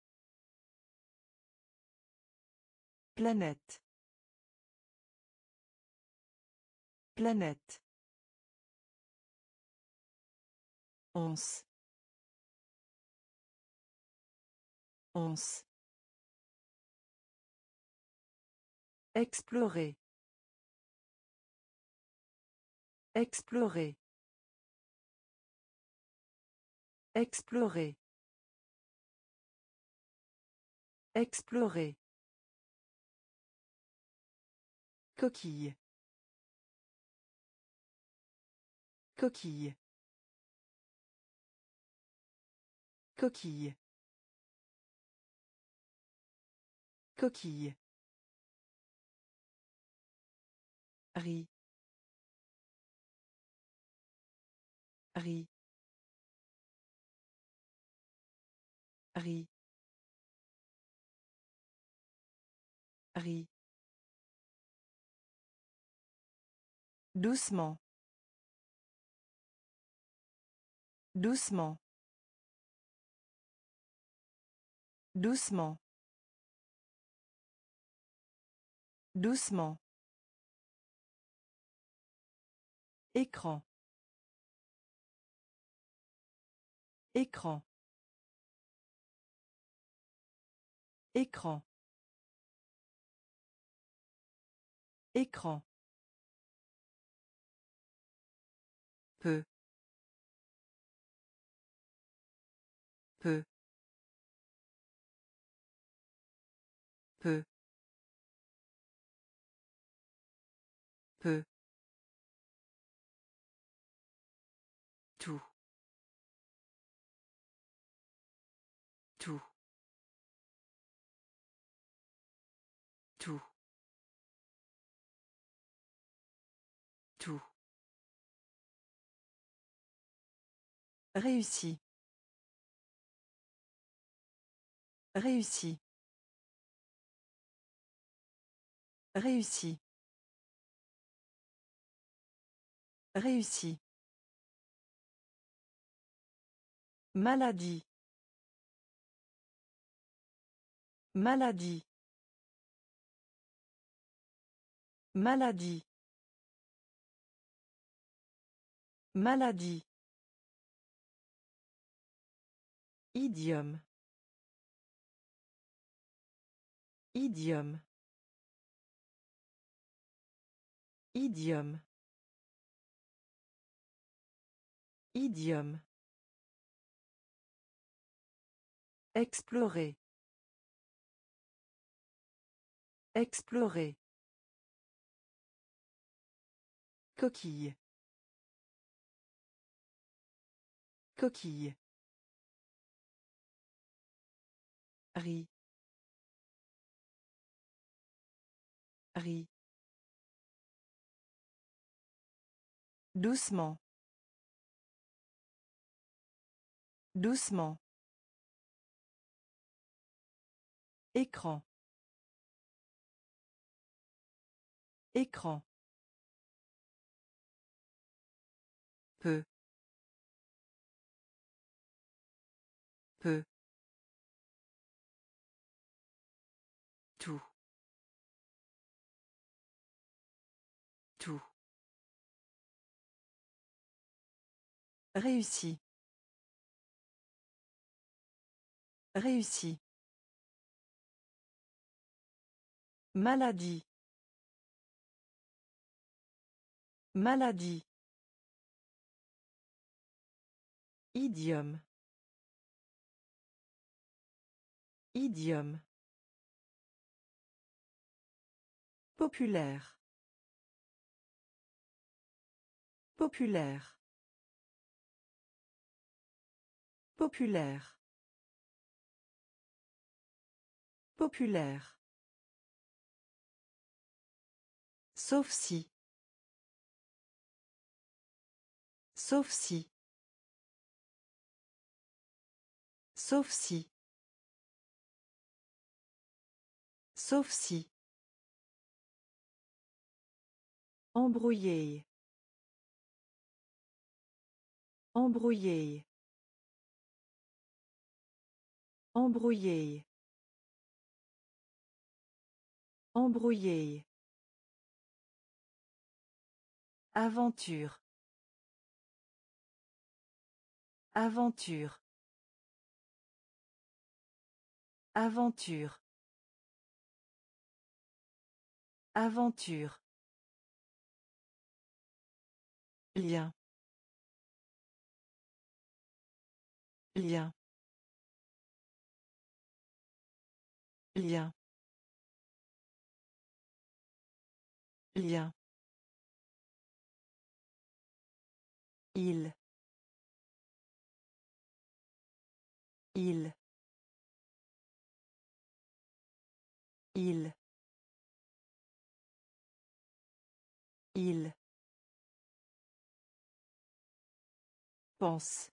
Planète. Planète. Once. Once. Explorer. Explorer. Explorer. Explorer. Coquille. Coquille. Coquille. Coquille. Riz. Riz. Riz. Riz. Doucement. Doucement. Doucement. Doucement. Écran. Écran. Écran. Écran. Réussi. Réussi. Réussi. Réussi. Maladie. Maladie. Maladie. Maladie. Idiome. Idiome. Idiome. Idiome. Explorer. Explorer. Coquille. Coquille. Riz. Riz. Doucement. Doucement. Écran. Écran. Réussi. Réussi. Maladie. Maladie. Idiome. Idiome. Populaire. Populaire. Populaire. Populaire. Sauf si. Sauf si. Sauf si. Sauf si. Embrouillé. Embrouillé. Embrouillé. Embrouillé. Aventure. Aventure. Aventure. Aventure. Lien. Lien. Lien. Lien. Il. Il. Il. Il. Pense.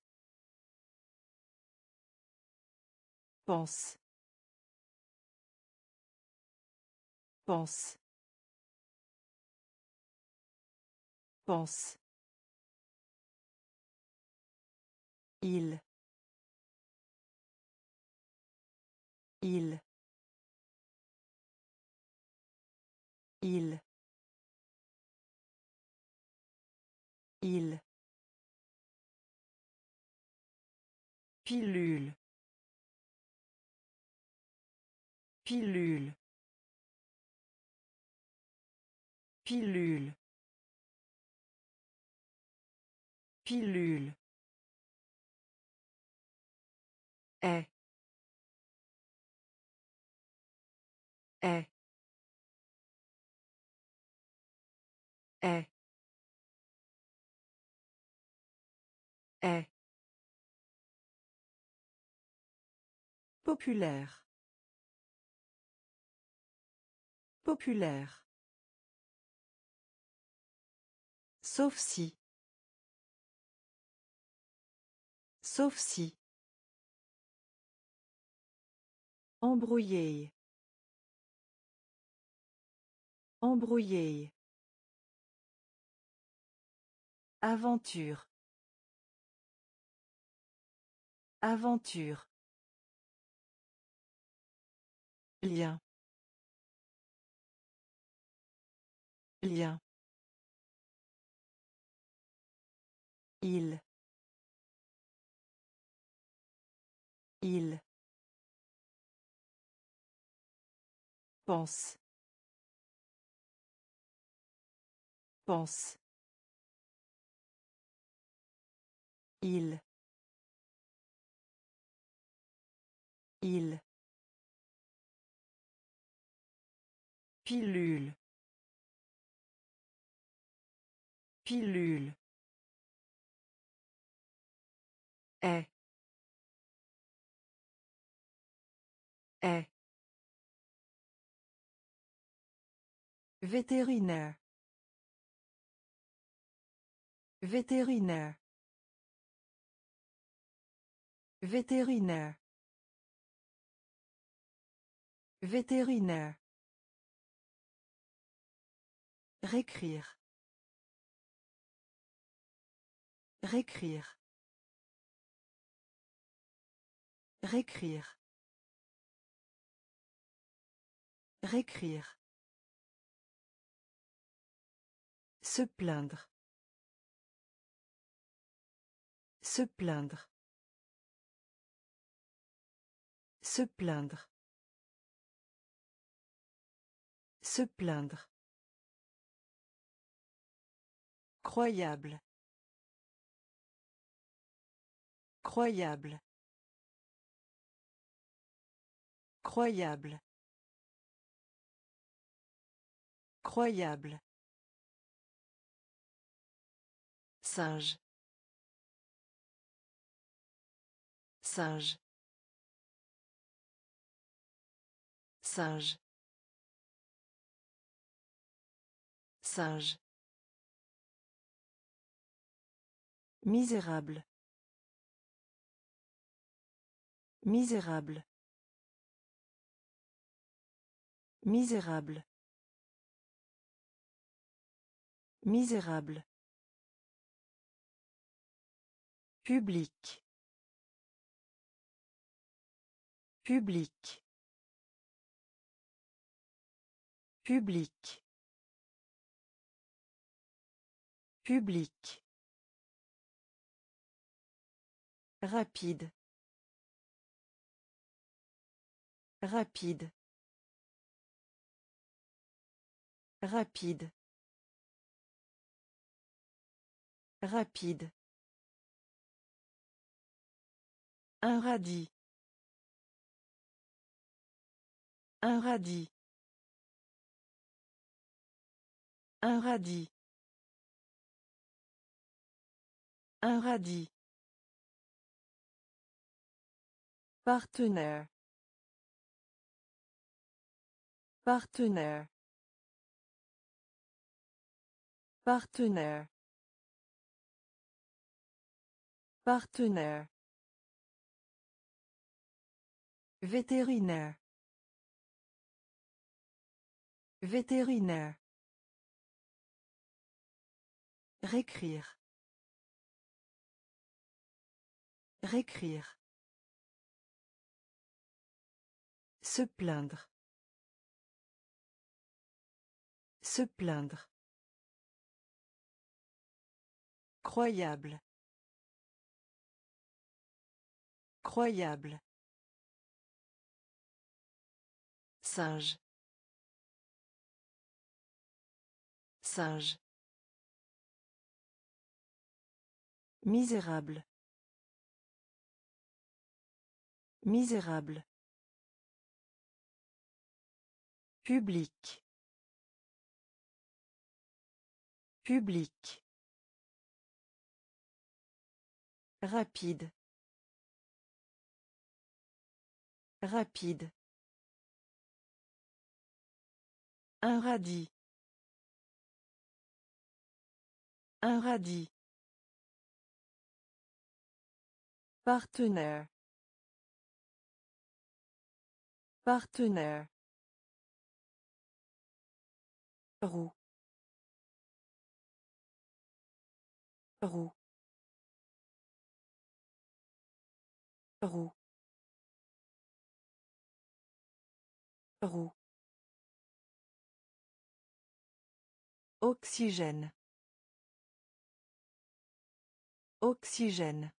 Pense. Pense. Pense. Il. Il. Il. Il. Pilule. Pilule. Pilule. Pilule. Est. Est. Est. Est. Populaire. Populaire. Sauf si. Sauf si. Embrouillé. Embrouiller. Aventure. Aventure. Lien. Lien. Il. Il. Pense. Pense. Il. Il. Pilule. Pilule. Est. Est. Vétérinaire. Vétérinaire. Vétérinaire. Vétérinaire. Récrire. Récrire. Récrire. Récrire. Se plaindre. Se plaindre. Se plaindre. Se plaindre. Croyable. Croyable. Croyable. Croyable. Singe. Singe. Singe. Singe. Misérable. Misérable. Misérable. Misérable. Public. Public. Public. Public. Rapide. Rapide. Rapide. Rapide. Un radis. Un radis. Un radis. Un radis. Partenaire. Partenaire. Partenaire. Partenaire. Vétérinaire. Vétérinaire. Récrire. Récrire. Se plaindre. Se plaindre. Croyable. Croyable. Singe. Singe. Misérable. Misérable. Public. Public. Rapide. Rapide. Un radis. Un radis. Partenaire. Partenaire. roue roue roue roue Oxygène. Oxygène.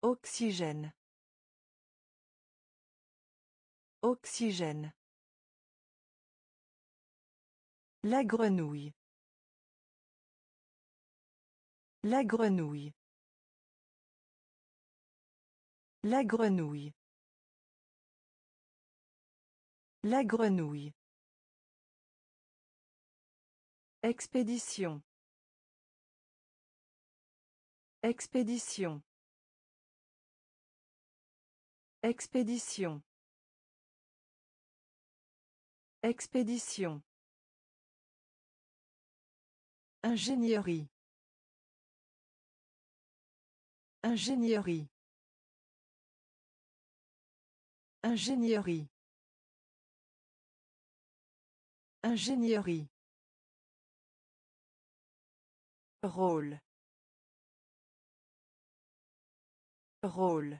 Oxygène. Oxygène. La grenouille. La grenouille. La grenouille. La grenouille. Expédition. Expédition. Expédition. Expédition. Ingénierie. Ingénierie. Ingénierie. Ingénierie. Rôle. Rôle.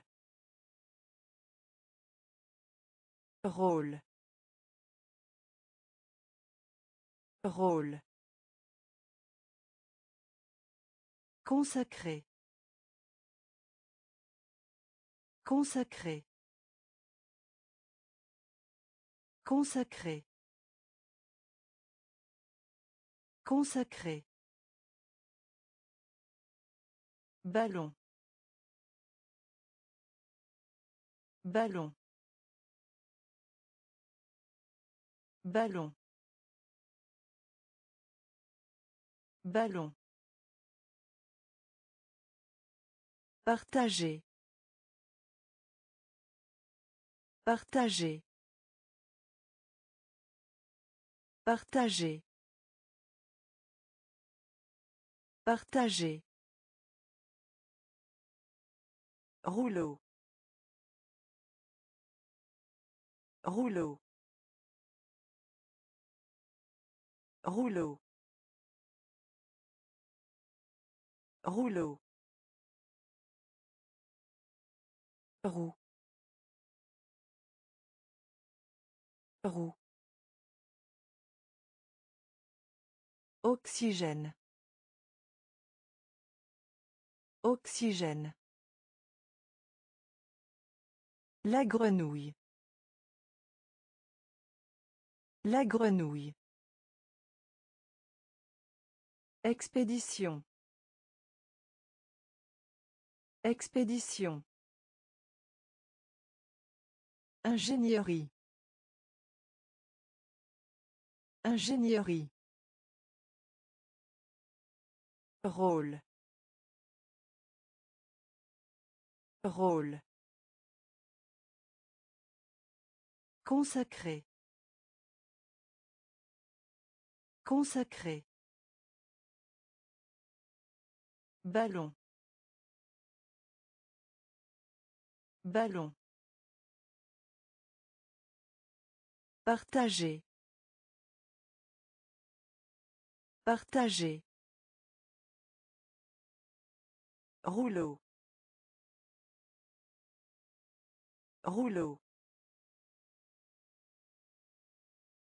Rôle. Rôle. Consacré. Consacré. Consacré. Consacré. Ballon. Ballon. Ballon. Ballon. Partager. Partager. Partager. Partager. Rouleau. Rouleau. Rouleau. Rouleau. Roue. Oxygène. Oxygène. La grenouille. La grenouille. Expédition. Expédition. Ingénierie. Ingénierie. Rôle. Rôle. Consacré. Consacré. Ballon. Ballon. Partager. Partager. Rouleau. Rouleau.